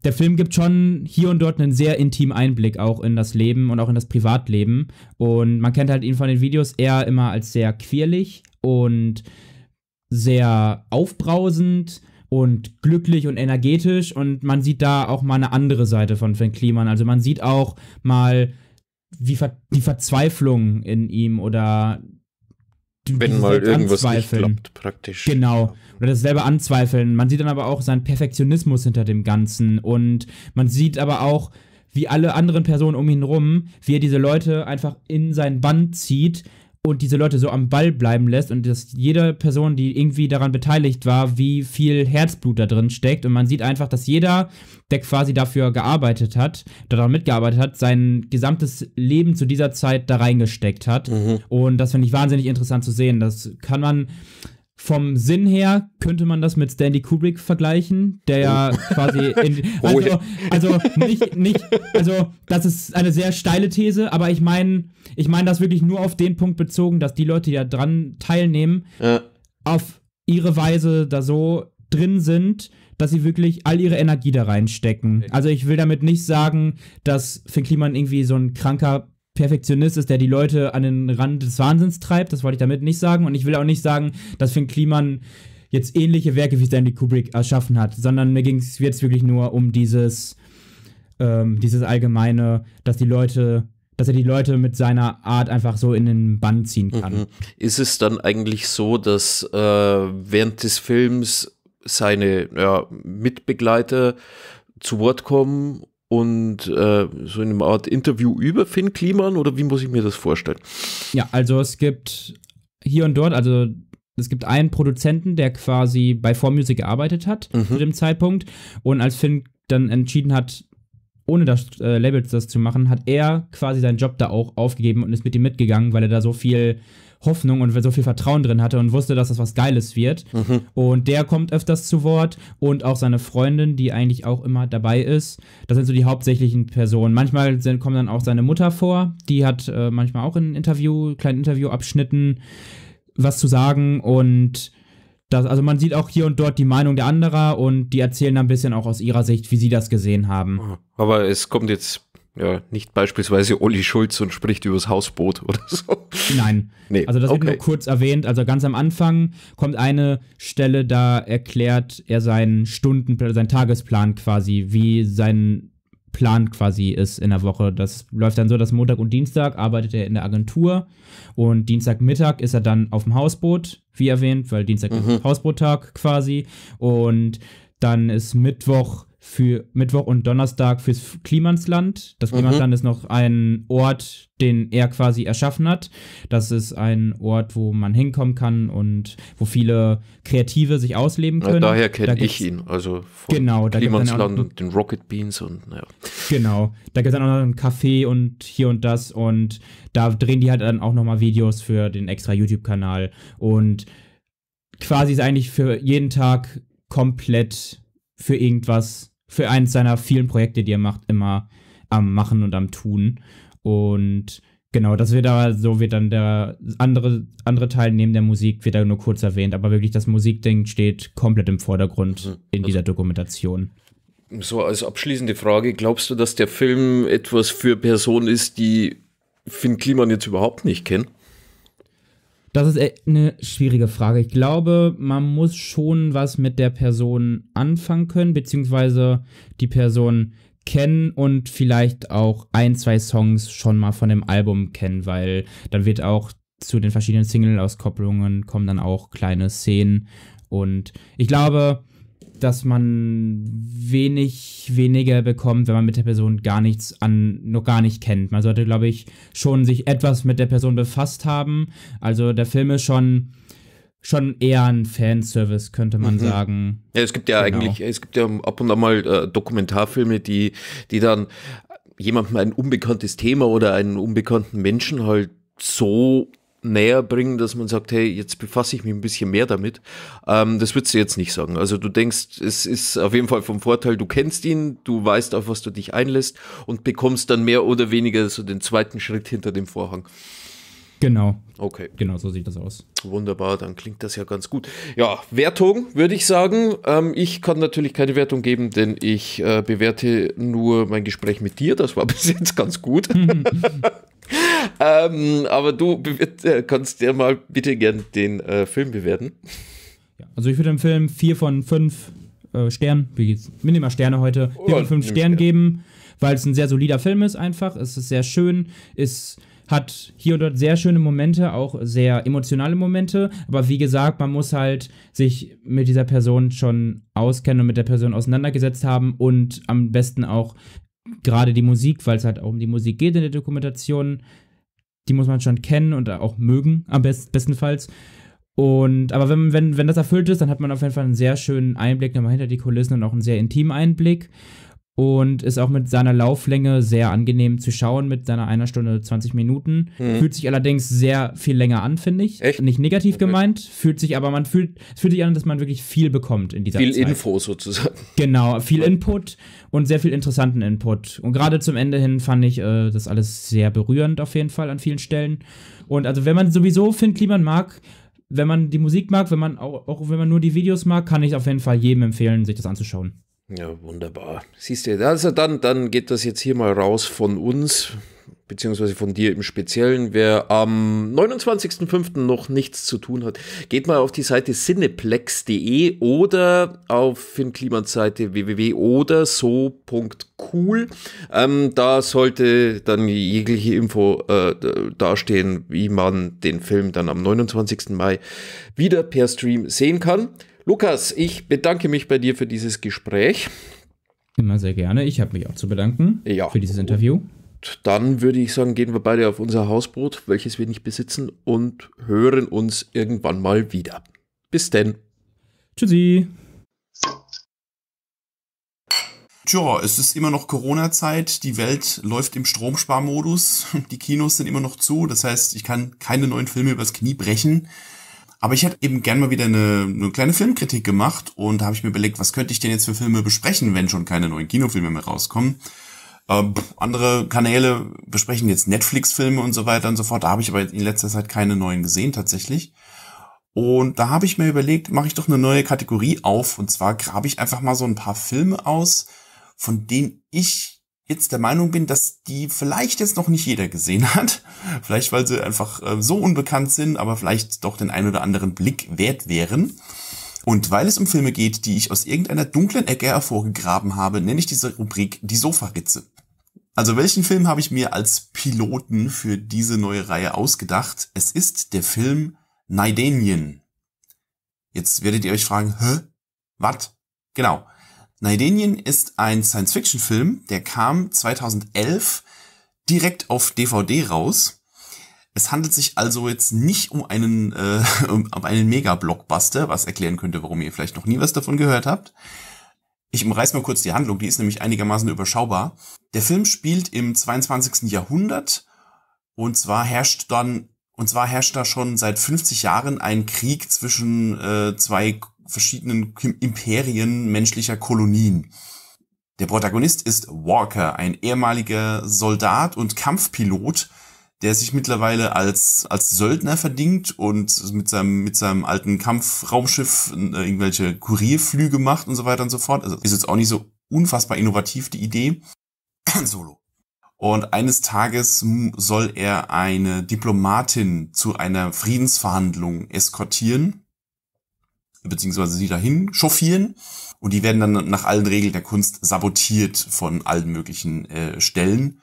der Film gibt schon hier und dort einen sehr intimen Einblick auch in das Leben und auch in das Privatleben. Und man kennt halt ihn von den Videos eher immer als sehr quirlig und sehr aufbrausend und glücklich und energetisch und man sieht da auch mal eine andere Seite von Finn Kliman. Also man sieht auch mal wie ver die Verzweiflung in ihm oder wenn mal irgendwas nicht klappt, praktisch. Genau. Oder das selber anzweifeln. Man sieht dann aber auch seinen Perfektionismus hinter dem Ganzen und man sieht aber auch, wie alle anderen Personen um ihn rum, wie er diese Leute einfach in sein Band zieht und diese Leute so am Ball bleiben lässt und dass jede Person, die irgendwie daran beteiligt war, wie viel Herzblut da drin steckt. Und man sieht einfach, dass jeder, der quasi dafür gearbeitet hat, daran mitgearbeitet hat, sein gesamtes Leben zu dieser Zeit da reingesteckt hat. Mhm. Und das finde ich wahnsinnig interessant zu sehen. Das kann man vom Sinn her könnte man das mit Stanley Kubrick vergleichen, der ja oh. quasi in, *laughs* also, also nicht, nicht, also das ist eine sehr steile These, aber ich meine, ich meine das wirklich nur auf den Punkt bezogen, dass die Leute, die da dran teilnehmen, ja. auf ihre Weise da so drin sind, dass sie wirklich all ihre Energie da reinstecken. Also ich will damit nicht sagen, dass Finn Kliman irgendwie so ein kranker Perfektionist ist, der die Leute an den Rand des Wahnsinns treibt. Das wollte ich damit nicht sagen. Und ich will auch nicht sagen, dass Finn Kliman jetzt ähnliche Werke wie Stanley Kubrick erschaffen hat, sondern mir ging es jetzt wirklich nur um dieses, ähm, dieses allgemeine, dass die Leute dass er die Leute mit seiner Art einfach so in den Bann ziehen kann. Mhm. Ist es dann eigentlich so, dass äh, während des Films seine ja, Mitbegleiter zu Wort kommen und äh, so in einer Art Interview über Finn Kliman oder wie muss ich mir das vorstellen? Ja, also es gibt hier und dort, also es gibt einen Produzenten, der quasi bei 4Music gearbeitet hat mhm. zu dem Zeitpunkt und als Finn dann entschieden hat, ohne das äh, Label das zu machen, hat er quasi seinen Job da auch aufgegeben und ist mit ihm mitgegangen, weil er da so viel Hoffnung und so viel Vertrauen drin hatte und wusste, dass das was Geiles wird. Mhm. Und der kommt öfters zu Wort und auch seine Freundin, die eigentlich auch immer dabei ist. Das sind so die hauptsächlichen Personen. Manchmal sind, kommt dann auch seine Mutter vor, die hat äh, manchmal auch in Interview, kleinen Interviewabschnitten was zu sagen und das, also man sieht auch hier und dort die Meinung der anderer und die erzählen ein bisschen auch aus ihrer Sicht, wie sie das gesehen haben. Aber es kommt jetzt ja, nicht beispielsweise Olli Schulz und spricht übers Hausboot oder so. Nein. *laughs* Nee. Also das okay. wird nur kurz erwähnt. Also ganz am Anfang kommt eine Stelle, da erklärt er seinen Stunden, seinen Tagesplan quasi, wie sein Plan quasi ist in der Woche. Das läuft dann so, dass Montag und Dienstag arbeitet er in der Agentur und Dienstagmittag ist er dann auf dem Hausboot, wie erwähnt, weil Dienstag mhm. ist Hausboottag quasi und dann ist Mittwoch für Mittwoch und Donnerstag fürs Klimansland. Das Klimansland mhm. ist noch ein Ort, den er quasi erschaffen hat. Das ist ein Ort, wo man hinkommen kann und wo viele Kreative sich ausleben können. Ja, daher kenne da ich ihn, also von genau, Klimansland und den Rocket Beans und naja. Genau, da gibt es dann auch noch ein Café und hier und das und da drehen die halt dann auch nochmal Videos für den extra YouTube-Kanal und quasi ist eigentlich für jeden Tag komplett für irgendwas für eins seiner vielen Projekte, die er macht, immer am Machen und am Tun. Und genau, das wird aber, so wird dann der andere, andere Teil neben der Musik, wird da nur kurz erwähnt, aber wirklich das Musikding steht komplett im Vordergrund mhm. in dieser Dokumentation. So als abschließende Frage, glaubst du, dass der Film etwas für Personen ist, die Finn Kliman jetzt überhaupt nicht kennen? Das ist e- eine schwierige Frage. Ich glaube, man muss schon was mit der Person anfangen können, beziehungsweise die Person kennen und vielleicht auch ein, zwei Songs schon mal von dem Album kennen, weil dann wird auch zu den verschiedenen Single-Auskopplungen kommen dann auch kleine Szenen. Und ich glaube, dass man wenig weniger bekommt, wenn man mit der Person gar nichts an, noch gar nicht kennt. Man sollte, glaube ich, schon sich etwas mit der Person befasst haben. Also der Film ist schon schon eher ein Fanservice, könnte man mhm. sagen. Ja, es gibt ja genau. eigentlich, es gibt ja ab und an mal äh, Dokumentarfilme, die, die dann jemandem ein unbekanntes Thema oder einen unbekannten Menschen halt so näher bringen, dass man sagt, hey, jetzt befasse ich mich ein bisschen mehr damit. Ähm, das würdest du jetzt nicht sagen. Also du denkst, es ist auf jeden Fall vom Vorteil, du kennst ihn, du weißt, auf was du dich einlässt und bekommst dann mehr oder weniger so den zweiten Schritt hinter dem Vorhang. Genau. Okay. Genau, so sieht das aus. Wunderbar, dann klingt das ja ganz gut. Ja, Wertung würde ich sagen. Ähm, ich kann natürlich keine Wertung geben, denn ich äh, bewerte nur mein Gespräch mit dir. Das war *laughs* bis jetzt ganz gut. *laughs* *laughs* ähm, aber du äh, kannst ja mal bitte gern den äh, Film bewerten. Ja, also ich würde dem Film vier von fünf äh, Stern, wie wir nehmen mal Sterne heute, vier von fünf Sternen geben, weil es ein sehr solider Film ist einfach. Es ist sehr schön, ist hat hier und dort sehr schöne Momente, auch sehr emotionale Momente. Aber wie gesagt, man muss halt sich mit dieser Person schon auskennen und mit der Person auseinandergesetzt haben und am besten auch gerade die Musik, weil es halt auch um die Musik geht in der Dokumentation, die muss man schon kennen und auch mögen, am best bestenfalls. Und, aber wenn, wenn, wenn das erfüllt ist, dann hat man auf jeden Fall einen sehr schönen Einblick nochmal hinter die Kulissen und auch einen sehr intimen Einblick und ist auch mit seiner Lauflänge sehr angenehm zu schauen, mit seiner einer Stunde 20 Minuten. Mhm. Fühlt sich allerdings sehr viel länger an, finde ich. Echt? Nicht negativ okay. gemeint, fühlt sich aber, man fühlt, es fühlt sich an, dass man wirklich viel bekommt in dieser viel Zeit. Viel Info sozusagen. Genau, viel Input und sehr viel interessanten Input. Und gerade zum Ende hin fand ich äh, das alles sehr berührend auf jeden Fall an vielen Stellen. Und also wenn man sowieso Finn Kliman mag, wenn man die Musik mag, wenn man auch, auch wenn man nur die Videos mag, kann ich auf jeden Fall jedem empfehlen, sich das anzuschauen. Ja, wunderbar. Siehst du, also dann, dann geht das jetzt hier mal raus von uns, beziehungsweise von dir im Speziellen. Wer am 29.05. noch nichts zu tun hat, geht mal auf die Seite cineplex.de oder auf Finn Klimans Seite www.oder.so.cool. Ähm, da sollte dann jegliche Info äh, dastehen, wie man den Film dann am 29. Mai wieder per Stream sehen kann. Lukas, ich bedanke mich bei dir für dieses Gespräch. Immer sehr gerne. Ich habe mich auch zu bedanken ja. für dieses Interview. Dann würde ich sagen, gehen wir beide auf unser Hausboot, welches wir nicht besitzen, und hören uns irgendwann mal wieder. Bis denn. Tschüssi. Tja, es ist immer noch Corona-Zeit, die Welt läuft im Stromsparmodus, die Kinos sind immer noch zu, das heißt, ich kann keine neuen Filme übers Knie brechen. Aber ich hätte eben gern mal wieder eine, eine kleine Filmkritik gemacht und da habe ich mir überlegt, was könnte ich denn jetzt für Filme besprechen, wenn schon keine neuen Kinofilme mehr rauskommen. Äh, andere Kanäle besprechen jetzt Netflix-Filme und so weiter und so fort. Da habe ich aber in letzter Zeit keine neuen gesehen tatsächlich. Und da habe ich mir überlegt, mache ich doch eine neue Kategorie auf. Und zwar grabe ich einfach mal so ein paar Filme aus, von denen ich jetzt der Meinung bin, dass die vielleicht jetzt noch nicht jeder gesehen hat. Vielleicht, weil sie einfach äh, so unbekannt sind, aber vielleicht doch den ein oder anderen Blick wert wären. Und weil es um Filme geht, die ich aus irgendeiner dunklen Ecke hervorgegraben habe, nenne ich diese Rubrik die Sofaritze. Also welchen Film habe ich mir als Piloten für diese neue Reihe ausgedacht? Es ist der Film Naidenien. Jetzt werdet ihr euch fragen, hä? Was? Genau. Naidenien ist ein Science-Fiction-Film, der kam 2011 direkt auf DVD raus. Es handelt sich also jetzt nicht um einen, äh, *laughs* um einen Mega-Blockbuster, was erklären könnte, warum ihr vielleicht noch nie was davon gehört habt. Ich umreiß mal kurz die Handlung, die ist nämlich einigermaßen überschaubar. Der Film spielt im 22. Jahrhundert und zwar herrscht dann und zwar herrscht da schon seit 50 Jahren ein Krieg zwischen äh, zwei verschiedenen Imperien menschlicher Kolonien. Der Protagonist ist Walker, ein ehemaliger Soldat und Kampfpilot, der sich mittlerweile als, als Söldner verdingt und mit seinem, mit seinem alten Kampfraumschiff äh, irgendwelche Kurierflüge macht und so weiter und so fort. Also ist jetzt auch nicht so unfassbar innovativ, die Idee. *clears throat* Solo. Und eines Tages soll er eine Diplomatin zu einer Friedensverhandlung eskortieren beziehungsweise sie dahin chauffieren und die werden dann nach allen Regeln der Kunst sabotiert von allen möglichen äh, Stellen.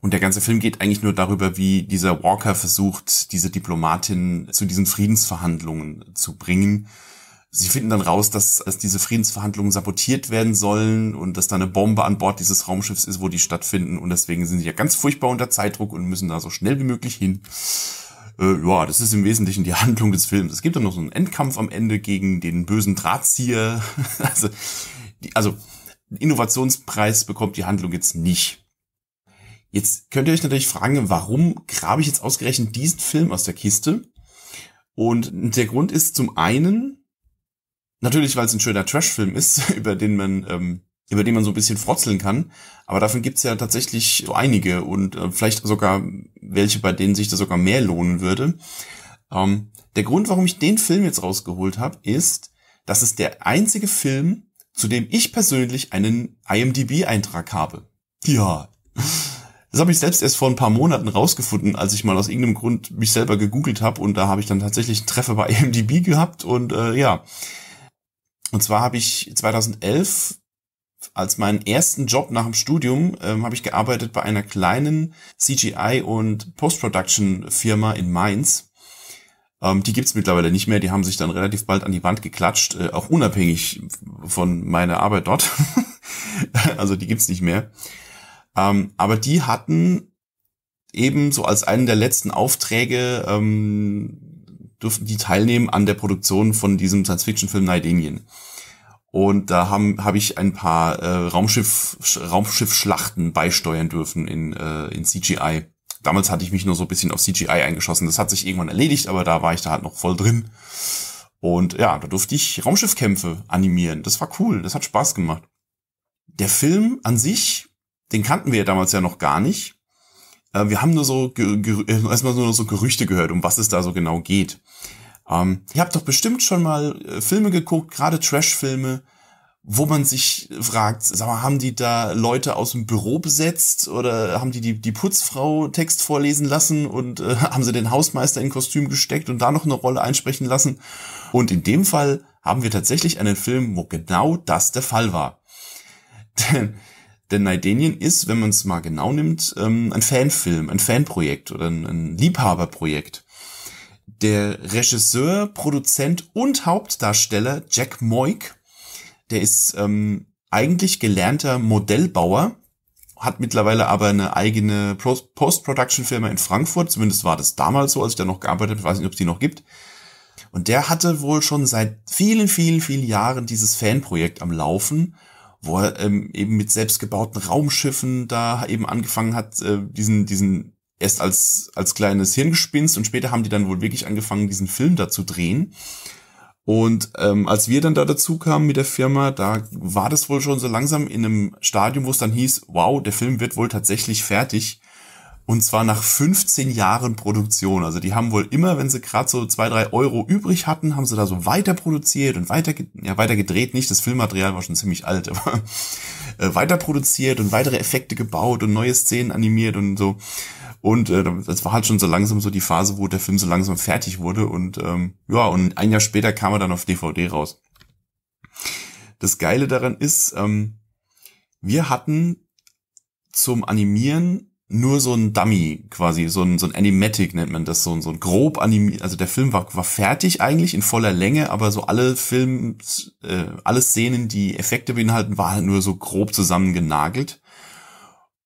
Und der ganze Film geht eigentlich nur darüber, wie dieser Walker versucht, diese Diplomatin zu diesen Friedensverhandlungen zu bringen. Sie finden dann raus, dass, dass diese Friedensverhandlungen sabotiert werden sollen und dass da eine Bombe an Bord dieses Raumschiffs ist, wo die stattfinden. Und deswegen sind sie ja ganz furchtbar unter Zeitdruck und müssen da so schnell wie möglich hin. Äh, ja, das ist im Wesentlichen die *laughs* Handlung des Films. Es gibt dann noch so einen Endkampf am Ende gegen den bösen Drahtzieher. *laughs* also, die, also Innovationspreis bekommt die Handlung jetzt nicht. Jetzt könnt ihr euch natürlich fragen, warum grabe ich jetzt ausgerechnet diesen Film aus der Kiste? Und der Grund ist zum einen, natürlich, weil es ein schöner Trash-Film ist, *laughs* über den man ähm, über den man so ein bisschen frotzeln kann. Aber davon gibt's ja tatsächlich so einige und äh, vielleicht sogar welche, bei denen sich das sogar mehr lohnen würde. Ähm, der Grund, warum ich den Film jetzt rausgeholt habe, ist, dass es der einzige Film, zu dem ich persönlich einen IMDB-Eintrag habe. Ja. Das habe ich selbst erst vor ein paar Monaten rausgefunden, als ich mal aus irgendeinem Grund mich selber gegoogelt habe und da habe ich dann tatsächlich einen Treffer bei *laughs* IMDb gehabt und äh, ja, Und zwar habe ich 2011 als meinen ersten Job nach dem Studium ähm, habe ich gearbeitet bei einer kleinen CGI und Post-Production Firma in Mainz. Ähm, die gibt's mittlerweile nicht mehr. Die haben sich dann relativ bald an die Wand geklatscht, äh, auch unabhängig von meiner Arbeit dort. *laughs* also die gibt's nicht mehr. Ähm, aber die hatten eben so als einen der letzten Aufträge ähm, durften die teilnehmen an der Produktion von diesem Science-Fiction-Film Nidanian. Und da habe ich ein paar äh, Raumschiff Raumschiffschlachten beisteuern dürfen in äh, in CGI. Damals hatte ich mich nur so ein bisschen auf CGI eingeschossen. Das hat sich irgendwann erledigt, aber da war ich da halt noch voll drin. Und ja, da durfte ich Raumschiffkämpfe animieren. Das war cool, das hat Spaß gemacht. Der Film an sich, den kannten wir ja damals ja noch gar nicht. Äh, wir haben nur so *laughs* erstmal nur so Gerüchte gehört, um was es da so genau geht. Ähm, ihr habt doch bestimmt schon mal äh, Filme geguckt, gerade Trash-Filme, wo man sich fragt, sag mal, haben die da Leute aus dem Büro besetzt oder haben die die, die Putzfrau Text vorlesen lassen und äh, *laughs* haben sie den Hausmeister in Kostüm gesteckt und da noch eine Rolle einsprechen lassen? Und in dem Fall haben wir tatsächlich einen Film, wo genau das der Fall war. *laughs* Denn, denn Nidanian ist, wenn man es mal genau nimmt, ähm, ein Fanfilm, ein Fanprojekt oder ein, ein Liebhaberprojekt der Regisseur, Produzent und Hauptdarsteller Jack Moik, der ist ähm, eigentlich gelernter Modellbauer, hat mittlerweile aber eine eigene Post-Production-Firma in Frankfurt, zumindest war das damals so, als ich da noch gearbeitet habe, weiß nicht, ob es die noch gibt. Und der hatte wohl schon seit vielen, vielen, vielen Jahren dieses Fanprojekt am Laufen, wo er ähm, eben mit selbstgebauten Raumschiffen da eben angefangen hat, äh, diesen, diesen erst als, als kleines Hirngespinst und später haben die dann wohl wirklich angefangen, diesen Film da zu drehen. Und ähm, als wir dann da dazu kamen mit der Firma, da war das wohl schon so langsam in einem Stadium, wo es dann hieß, wow, der Film wird wohl tatsächlich fertig. Und zwar nach 15 Jahren Produktion. Also die haben wohl immer, wenn sie gerade so zwei, drei Euro übrig hatten, haben sie da so weiter produziert und weiter, ja, weiter gedreht. Nicht, das Filmmaterial war schon ziemlich alt, *laughs* aber äh, weiter produziert und weitere Effekte gebaut und neue Szenen animiert und so. Und äh, das war halt schon so langsam so die Phase, wo der Film so langsam fertig wurde. Und ähm, ja, und ein Jahr später kam er dann auf DVD raus. Das Geile daran ist, ähm, wir hatten zum Animieren nur so ein Dummy quasi, so ein, so ein Animatic nennt man das, so ein, so ein grob animiert, also der Film war, war fertig eigentlich in voller Länge, aber so alle Film, äh, alle Szenen, die Effekte beinhalten, war halt nur so grob zusammengenagelt.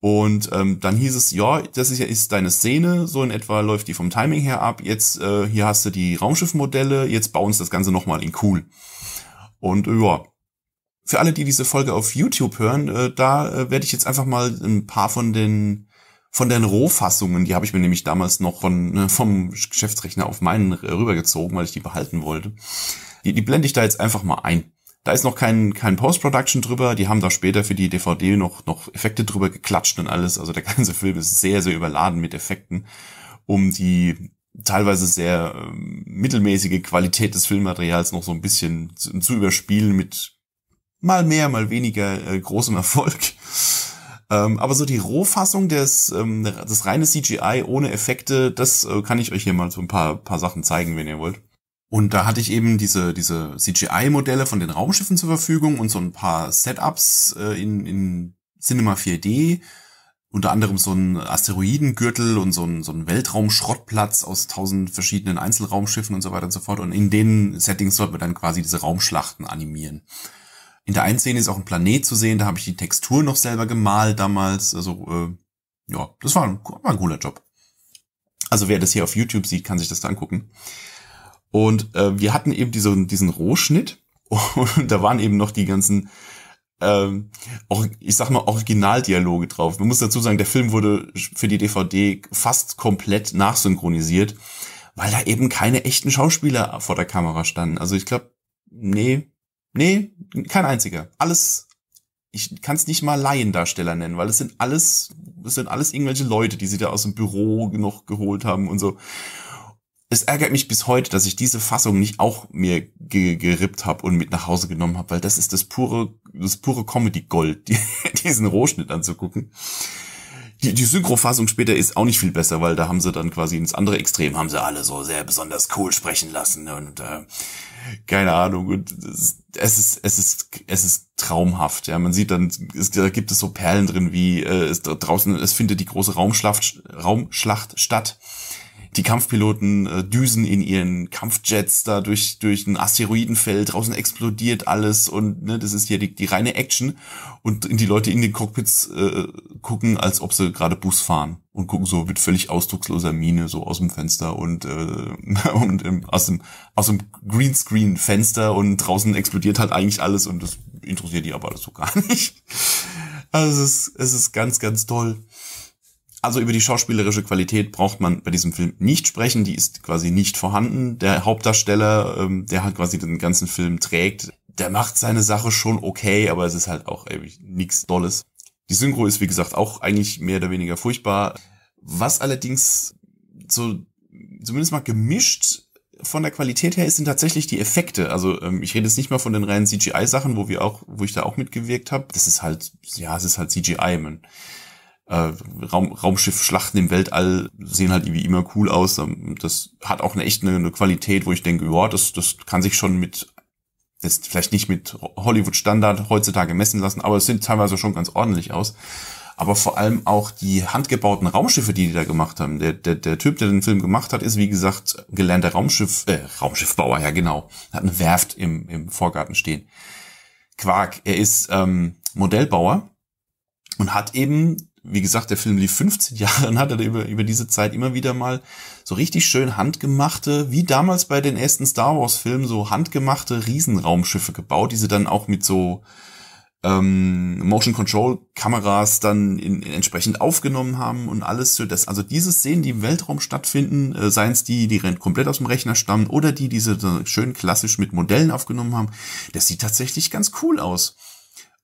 Und ähm, dann hieß es, ja, das ist ja ist deine Szene, so in etwa läuft die vom Timing her ab. Jetzt äh, hier hast du die Raumschiffmodelle, jetzt bauen uns das Ganze nochmal in cool. Und äh, ja, für alle, die diese Folge auf YouTube hören, äh, da äh, werde ich jetzt einfach mal ein paar von den von den Rohfassungen, die habe ich mir nämlich damals noch von äh, vom Geschäftsrechner auf meinen rübergezogen, weil ich die behalten wollte. Die, die blende ich da jetzt einfach mal ein. Da ist noch kein, kein Post-Production drüber. Die haben da später für die DVD noch, noch Effekte drüber geklatscht und alles. Also der *laughs* ganze Film ist sehr, sehr überladen mit Effekten, um die teilweise sehr äh, mittelmäßige Qualität des Filmmaterials noch so ein bisschen zu, zu überspielen mit mal mehr, mal weniger äh, großem Erfolg. *laughs* Ähm, aber so die Rohfassung des, ähm, das reine CGI ohne Effekte, das äh, kann ich euch hier mal so ein paar, paar Sachen zeigen, wenn ihr wollt. Und da hatte ich eben diese, diese CGI-Modelle von den Raumschiffen zur Verfügung und so ein paar Setups äh, in, in Cinema 4D. Unter anderem so ein Asteroidengürtel und so ein, so ein Weltraumschrottplatz aus tausend verschiedenen Einzelraumschiffen und so weiter und so fort. Und in den Settings sollten wir dann quasi diese Raumschlachten animieren. In der einen Szene ist auch ein Planet zu sehen, da habe ich die Textur noch selber gemalt damals. Also, äh, ja, das war ein, war ein cooler Job. Also wer das hier auf YouTube sieht, kann sich das da angucken. Und äh, wir hatten eben diese, diesen Rohschnitt *laughs* und da waren eben noch die ganzen, ähm, auch, ich sag mal, Originaldialoge drauf. Man muss dazu sagen, der Film wurde für die DVD fast komplett nachsynchronisiert, weil da eben keine echten Schauspieler vor der Kamera standen. Also ich glaube, nee, nee, kein einziger. Alles, ich kann es nicht mal Laiendarsteller nennen, weil es sind alles, es sind alles irgendwelche Leute, die sie da aus dem Büro noch geholt haben und so es ärgert mich bis heute, dass ich diese Fassung nicht auch mir ge gerippt habe und mit nach Hause genommen habe, weil das ist das pure, das pure Comedy-Gold, *laughs* die, diesen Rohschnitt anzugucken. Die, die Synchrofassung später ist auch nicht viel besser, weil da haben sie dann quasi ins andere Extrem, haben sie alle so sehr besonders cool sprechen lassen und äh, keine Ahnung. Und es, ist, es ist, es ist traumhaft. Ja, man sieht dann, es, da gibt es so Perlen drin, wie äh, es draußen, es findet die große Raumschlacht, Raumschlacht statt die Kampfpiloten äh, düsen in ihren Kampfjets da durch, durch ein Asteroidenfeld, draußen explodiert alles und ne, das ist hier die, die reine Action und die Leute in den Cockpits äh, gucken, als ob sie gerade Bus fahren und gucken so mit völlig ausdrucksloser Miene so aus dem Fenster und, äh, *laughs* und ähm, aus dem, aus dem Greenscreen-Fenster und draußen explodiert halt eigentlich alles und das interessiert die aber alles so gar *laughs* nicht. Also es ist, es ist ganz, ganz toll. Also über die schauspielerische Qualität braucht man bei diesem Film nicht sprechen, die ist quasi nicht vorhanden. Der Hauptdarsteller, ähm, der halt quasi den ganzen Film trägt, der macht seine Sache schon okay, aber es ist halt auch nichts Dolles. Die Synchro ist, wie gesagt, auch eigentlich mehr oder weniger furchtbar. Was allerdings so zumindest mal gemischt von der Qualität her ist, sind tatsächlich die Effekte. Also ähm, ich rede jetzt nicht mal von den reinen CGI-Sachen, wo wir auch, wo ich da auch mitgewirkt habe. Das ist halt, ja, es ist halt CGI. Man äh, Raum, Raumschiff-Schlachten im Weltall sehen halt wie immer cool aus. Ähm, das hat auch eine echt eine, eine Qualität, wo ich denke, ja, das, das kann sich schon mit, jetzt vielleicht nicht mit Hollywood-Standard heutzutage messen lassen, aber es sieht teilweise schon ganz ordentlich aus. Aber vor allem auch die handgebauten Raumschiffe, die die da gemacht haben. Der, der, der Typ, der den Film gemacht hat, ist wie gesagt gelernter Raumschiff, äh, Raumschiffbauer, ja genau. Hat eine Werft im, im Vorgarten stehen. Quark, er ist ähm, Modellbauer und hat eben wie gesagt, der Film lief 15 *laughs* Jahre und hat er über, über diese Zeit immer wieder mal so richtig schön handgemachte, wie damals bei den ersten Star Wars Filmen, so handgemachte Riesenraumschiffe gebaut, die sie dann auch mit so ähm, Motion Control Kameras dann in, in entsprechend aufgenommen haben und alles für das. Also diese Szenen, die im Weltraum stattfinden, äh, seien es die, die komplett aus dem Rechner stammen oder die, die sie schön klassisch mit Modellen aufgenommen haben, das sieht tatsächlich ganz cool aus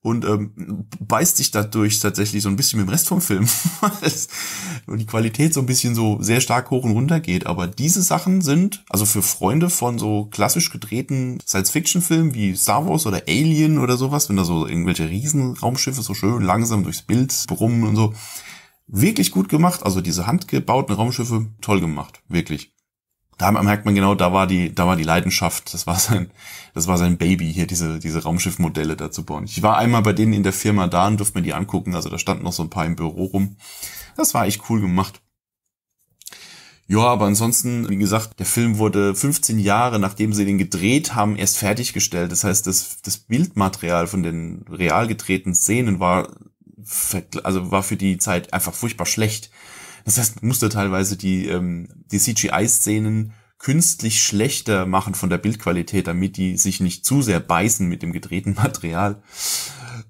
und ähm, beißt sich dadurch tatsächlich so ein bisschen mit dem Rest vom Film, *laughs* weil die Qualität so ein bisschen so sehr stark hoch und runter geht. Aber diese Sachen sind, also für Freunde von so klassisch gedrehten Science-Fiction-Filmen wie Star Wars oder Alien oder sowas, wenn da so irgendwelche Riesenraumschiffe so schön langsam durchs Bild brummen und so, wirklich gut gemacht. Also diese handgebauten Raumschiffe, toll gemacht, wirklich da merkt man genau, da war die, da war die Leidenschaft. Das war sein, das war sein Baby hier, diese, diese Raumschiffmodelle da zu bauen. Ich war einmal bei denen in der Firma da und durfte mir die angucken. Also da standen noch so ein paar im Büro rum. Das war echt cool gemacht. Ja, aber ansonsten, wie gesagt, der Film wurde 15 Jahre, nachdem sie den gedreht haben, erst fertiggestellt. Das heißt, das, das Bildmaterial von den real gedrehten Szenen war, also war für die Zeit einfach furchtbar schlecht. Das heißt, musste teilweise die, ähm, die CGI-Szenen künstlich schlechter machen von der Bildqualität, damit die sich nicht zu sehr beißen mit dem gedrehten *laughs* Material.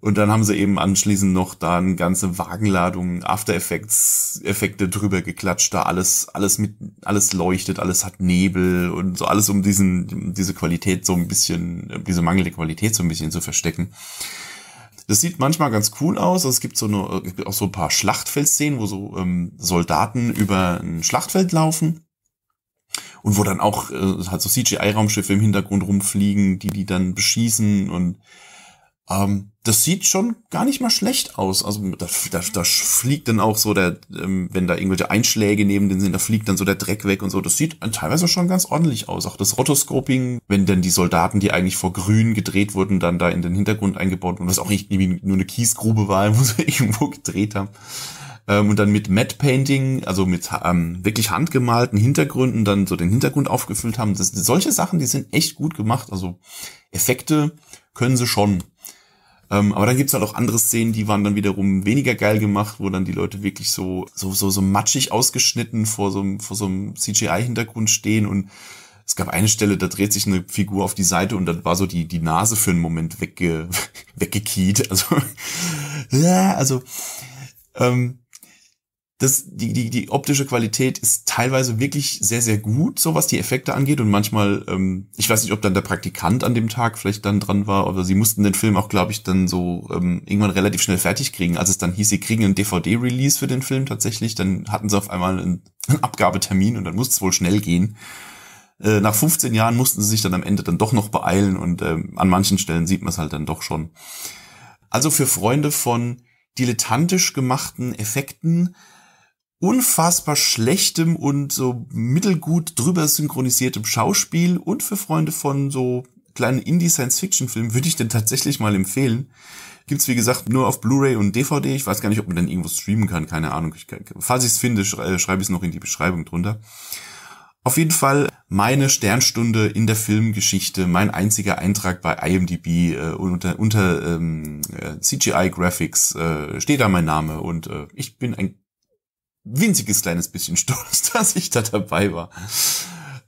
Und dann haben sie eben anschließend noch da eine ganze Wagenladung After Effects Effekte drüber geklatscht, da alles, alles mit, alles leuchtet, alles hat Nebel und so alles um diesen, diese Qualität so ein bisschen, diese mangelnde Qualität so ein bisschen zu verstecken. Das sieht manchmal ganz cool aus. Es gibt so eine, auch so ein paar Schlachtfeldszenen, wo so ähm, Soldaten über ein Schlachtfeld laufen. Und wo dann auch äh, halt so CGI-Raumschiffe im Hintergrund rumfliegen, die die dann beschießen und ähm, das sieht schon gar nicht mal schlecht aus. Also da, da, da fliegt dann auch so der, ähm, wenn da irgendwelche Einschläge neben den sind, da fliegt dann so der Dreck weg und so. Das sieht teilweise schon ganz ordentlich aus. Auch das Rotoscoping, wenn dann die Soldaten, die eigentlich vor grün gedreht wurden, dann da in den Hintergrund eingebaut wurden, was auch irgendwie nur eine Kiesgrube war, *laughs* wo sie irgendwo gedreht haben. Ähm, und dann mit Matte Painting, also mit ähm, wirklich handgemalten Hintergründen, dann so den Hintergrund aufgefüllt haben. Das, solche Sachen, die sind echt gut gemacht. Also Effekte können sie schon. Ähm, aber dann gibt's halt auch andere Szenen, die waren dann wiederum weniger geil gemacht, wo dann die Leute wirklich so, so, so, so matschig ausgeschnitten vor so, einem vor so einem CGI-Hintergrund stehen und es gab eine Stelle, da dreht sich eine Figur auf die Seite und dann war so die, die Nase für einen Moment wegge, *laughs* weggekiet. Also, *laughs* ja, also, ähm, das, die, die, die optische Qualität ist teilweise wirklich sehr, sehr gut, so was die Effekte angeht. Und manchmal, ähm, ich weiß nicht, ob dann der Praktikant an dem Tag vielleicht dann dran war, aber sie mussten den Film auch, glaube ich, dann so ähm, irgendwann relativ schnell fertig kriegen. Als es dann hieß, sie kriegen einen DVD-Release für den Film tatsächlich, dann hatten sie auf einmal einen, *laughs* einen Abgabetermin und dann musste es wohl schnell gehen. Äh, nach 15 Jahren mussten sie sich dann am Ende dann doch noch beeilen und ähm, an manchen Stellen sieht man es halt dann doch schon. Also für Freunde von dilettantisch gemachten Effekten, unfassbar schlechtem und so mittelgut drüber synchronisiertem Schauspiel und für Freunde von so kleinen Indie-Science-Fiction-Filmen würde ich den tatsächlich mal empfehlen. Gibt's wie gesagt nur auf Blu-ray und DVD. Ich weiß gar nicht, ob man dann irgendwo streamen kann, keine Ahnung. Ich, falls ich es finde, äh, schreibe ich es noch in die Beschreibung drunter. Auf jeden Fall meine Sternstunde in der Filmgeschichte, mein einziger Eintrag bei IMDb äh, unter, unter ähm, äh, CGI Graphics äh, steht da mein Name und äh, ich bin ein winziges kleines bisschen *laughs* stolz, dass ich da dabei war.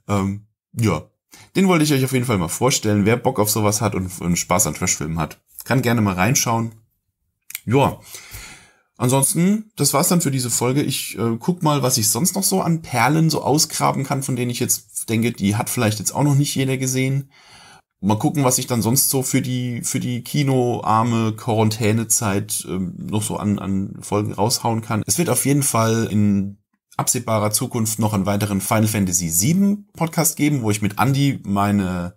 Ähm, ja, den wollte ich euch auf jeden Fall mal vorstellen. Wer Bock auf sowas hat und, und Spaß an Trashfilmen hat, kann gerne mal reinschauen. Ja, Ansonsten, das war's dann für diese Folge. Ich äh, guck mal, was ich sonst noch so an Perlen so ausgraben kann, von denen ich jetzt denke, die hat vielleicht jetzt auch noch nicht jeder gesehen. Mal gucken, was ich dann sonst so für die für die kinoarme Quarantänezeit ähm, noch so an an Folgen raushauen kann. Es wird auf jeden Fall in absehbarer Zukunft noch einen weiteren Final Fantasy VII Podcast geben, wo ich mit Andy meine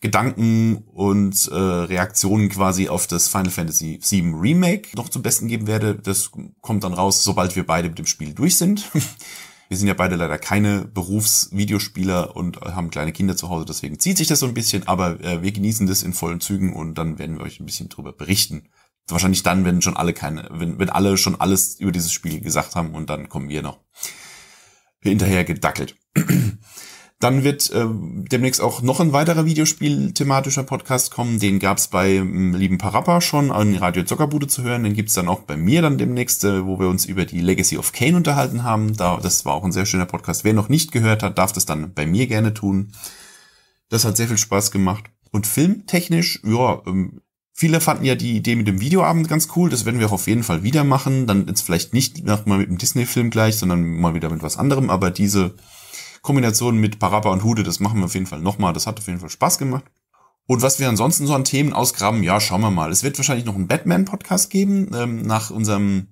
Gedanken und äh, Reaktionen quasi auf das Final Fantasy VII Remake noch zum Besten geben werde. Das kommt dann raus, sobald wir beide mit dem Spiel durch sind. *laughs* wir sind ja beide leider keine Berufsvideospieler und haben kleine Kinder zu Hause, deswegen zieht sich das so ein bisschen, aber äh, wir genießen das in vollen Zügen und dann werden wir euch ein bisschen drüber berichten. Wahrscheinlich dann, wenn schon alle keine, wenn, wenn alle schon alles über dieses Spiel gesagt haben und dann kommen wir noch hinterher gedackelt. Dann wird äh, demnächst auch noch ein weiterer Videospiel-thematischer Podcast kommen. Den gab's bei ähm, lieben Parappa schon an Radio Zockerbude zu hören. Den gibt's dann auch bei mir dann demnächst, äh, wo wir uns über die Legacy of Kane unterhalten haben. Da, das war auch ein sehr schöner Podcast. Wer noch nicht gehört hat, darf das dann bei mir gerne tun. Das hat sehr viel Spaß gemacht. Und filmtechnisch, ja, ähm, Viele fanden ja die Idee mit dem Videoabend ganz cool. Das werden wir auch auf jeden Fall wieder machen. Dann jetzt vielleicht nicht nochmal mit dem Disney-Film gleich, sondern mal wieder mit was anderem. Aber diese Kombination mit Parappa und Hude, das machen wir auf jeden Fall nochmal. Das hat auf jeden Fall Spaß gemacht. Und was wir ansonsten so an Themen ausgraben, ja, schauen wir mal. Es wird wahrscheinlich noch einen Batman-Podcast geben, ähm, nach unserem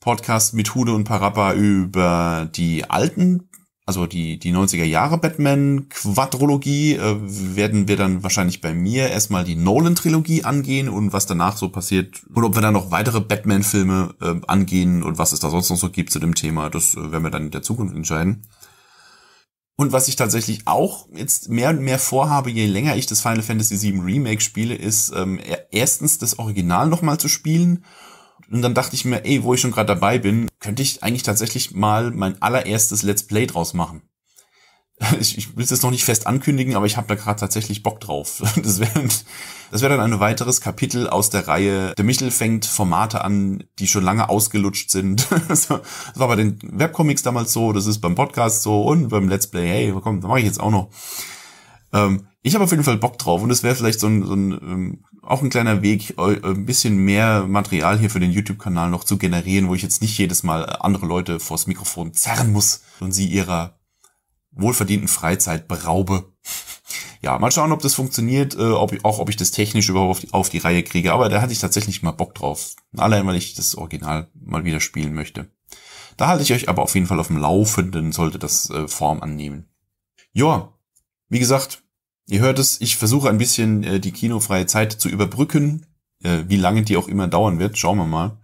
Podcast mit Hude und Parappa über die alten, also die, die 90er Jahre Batman-Quadrologie, äh, werden wir dann wahrscheinlich bei mir erstmal die Nolan-Trilogie angehen und was danach so passiert und ob wir dann noch weitere Batman-Filme äh, angehen und was es da sonst noch so gibt zu dem Thema, das äh, werden wir dann in der Zukunft entscheiden. Und was ich tatsächlich auch jetzt mehr und mehr vorhabe, je länger ich das Final Fantasy VII Remake spiele, ist ähm, erstens das Original nochmal zu spielen. Und dann dachte ich mir, ey, wo ich schon gerade dabei bin, könnte ich eigentlich tatsächlich mal mein allererstes Let's Play draus machen. *laughs* ich, ich will es jetzt noch nicht fest ankündigen, aber ich habe da gerade tatsächlich Bock drauf. *laughs* Das wäre das wär dann ein weiteres Kapitel aus der Reihe. Der Michel fängt Formate an, die schon lange ausgelutscht sind. *laughs* Das war bei den Webcomics damals so, das ist beim Podcast so und beim Let's Play, hey, komm, da mache ich jetzt auch noch. Ähm, ich habe auf jeden Fall Bock drauf und es wäre vielleicht so ein, so ein ähm, auch ein kleiner Weg, ein bisschen mehr Material hier für den YouTube-Kanal noch zu generieren, wo ich jetzt nicht jedes Mal andere Leute vors Mikrofon zerren muss und sie ihrer wohlverdienten Freizeit beraube. Ja, mal schauen, ob das funktioniert, äh, ob ich, auch ob ich das technisch überhaupt auf die, auf die Reihe kriege. Aber da hatte ich tatsächlich mal Bock drauf. Allein, weil ich das Original mal wieder spielen möchte. Da halte ich euch aber auf jeden Fall auf dem Laufenden, sollte das äh, Form annehmen. Ja, wie gesagt, ihr hört es, ich versuche ein bisschen äh, die kinofreie Zeit zu überbrücken. Äh, wie lange die auch immer dauern wird, schauen wir mal.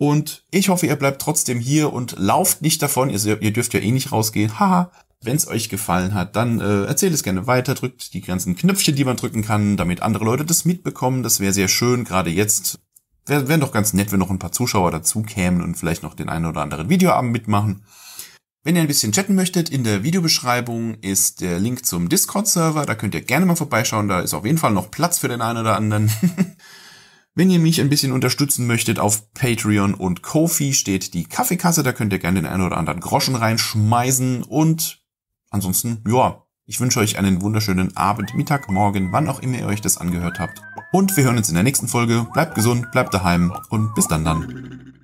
Und ich hoffe, ihr bleibt trotzdem hier und lauft nicht davon. Ihr, ihr dürft ja eh nicht rausgehen. Haha. Wenn es euch gefallen hat, dann äh, erzählt es gerne weiter, drückt die ganzen Knöpfchen, die man drücken kann, damit andere Leute das mitbekommen. Das wäre sehr schön, gerade jetzt. Wäre wär doch ganz nett, wenn noch ein paar Zuschauer dazu kämen und vielleicht noch den einen oder anderen Videoabend mitmachen. Wenn ihr ein bisschen chatten möchtet, in der Videobeschreibung ist der Link zum Discord-Server. Da könnt ihr gerne mal vorbeischauen. Da ist auf jeden Fall noch Platz für den einen oder anderen. *laughs* Wenn ihr mich ein bisschen unterstützen möchtet, auf Patreon und Kofi steht die Kaffeekasse, da könnt ihr gerne den einen oder anderen Groschen reinschmeißen und ansonsten, ja, ich wünsche euch einen wunderschönen Abend, Mittag, Morgen, wann auch immer ihr euch das angehört habt. Und wir hören uns in der nächsten Folge. Bleibt gesund, bleibt daheim und bis dann dann.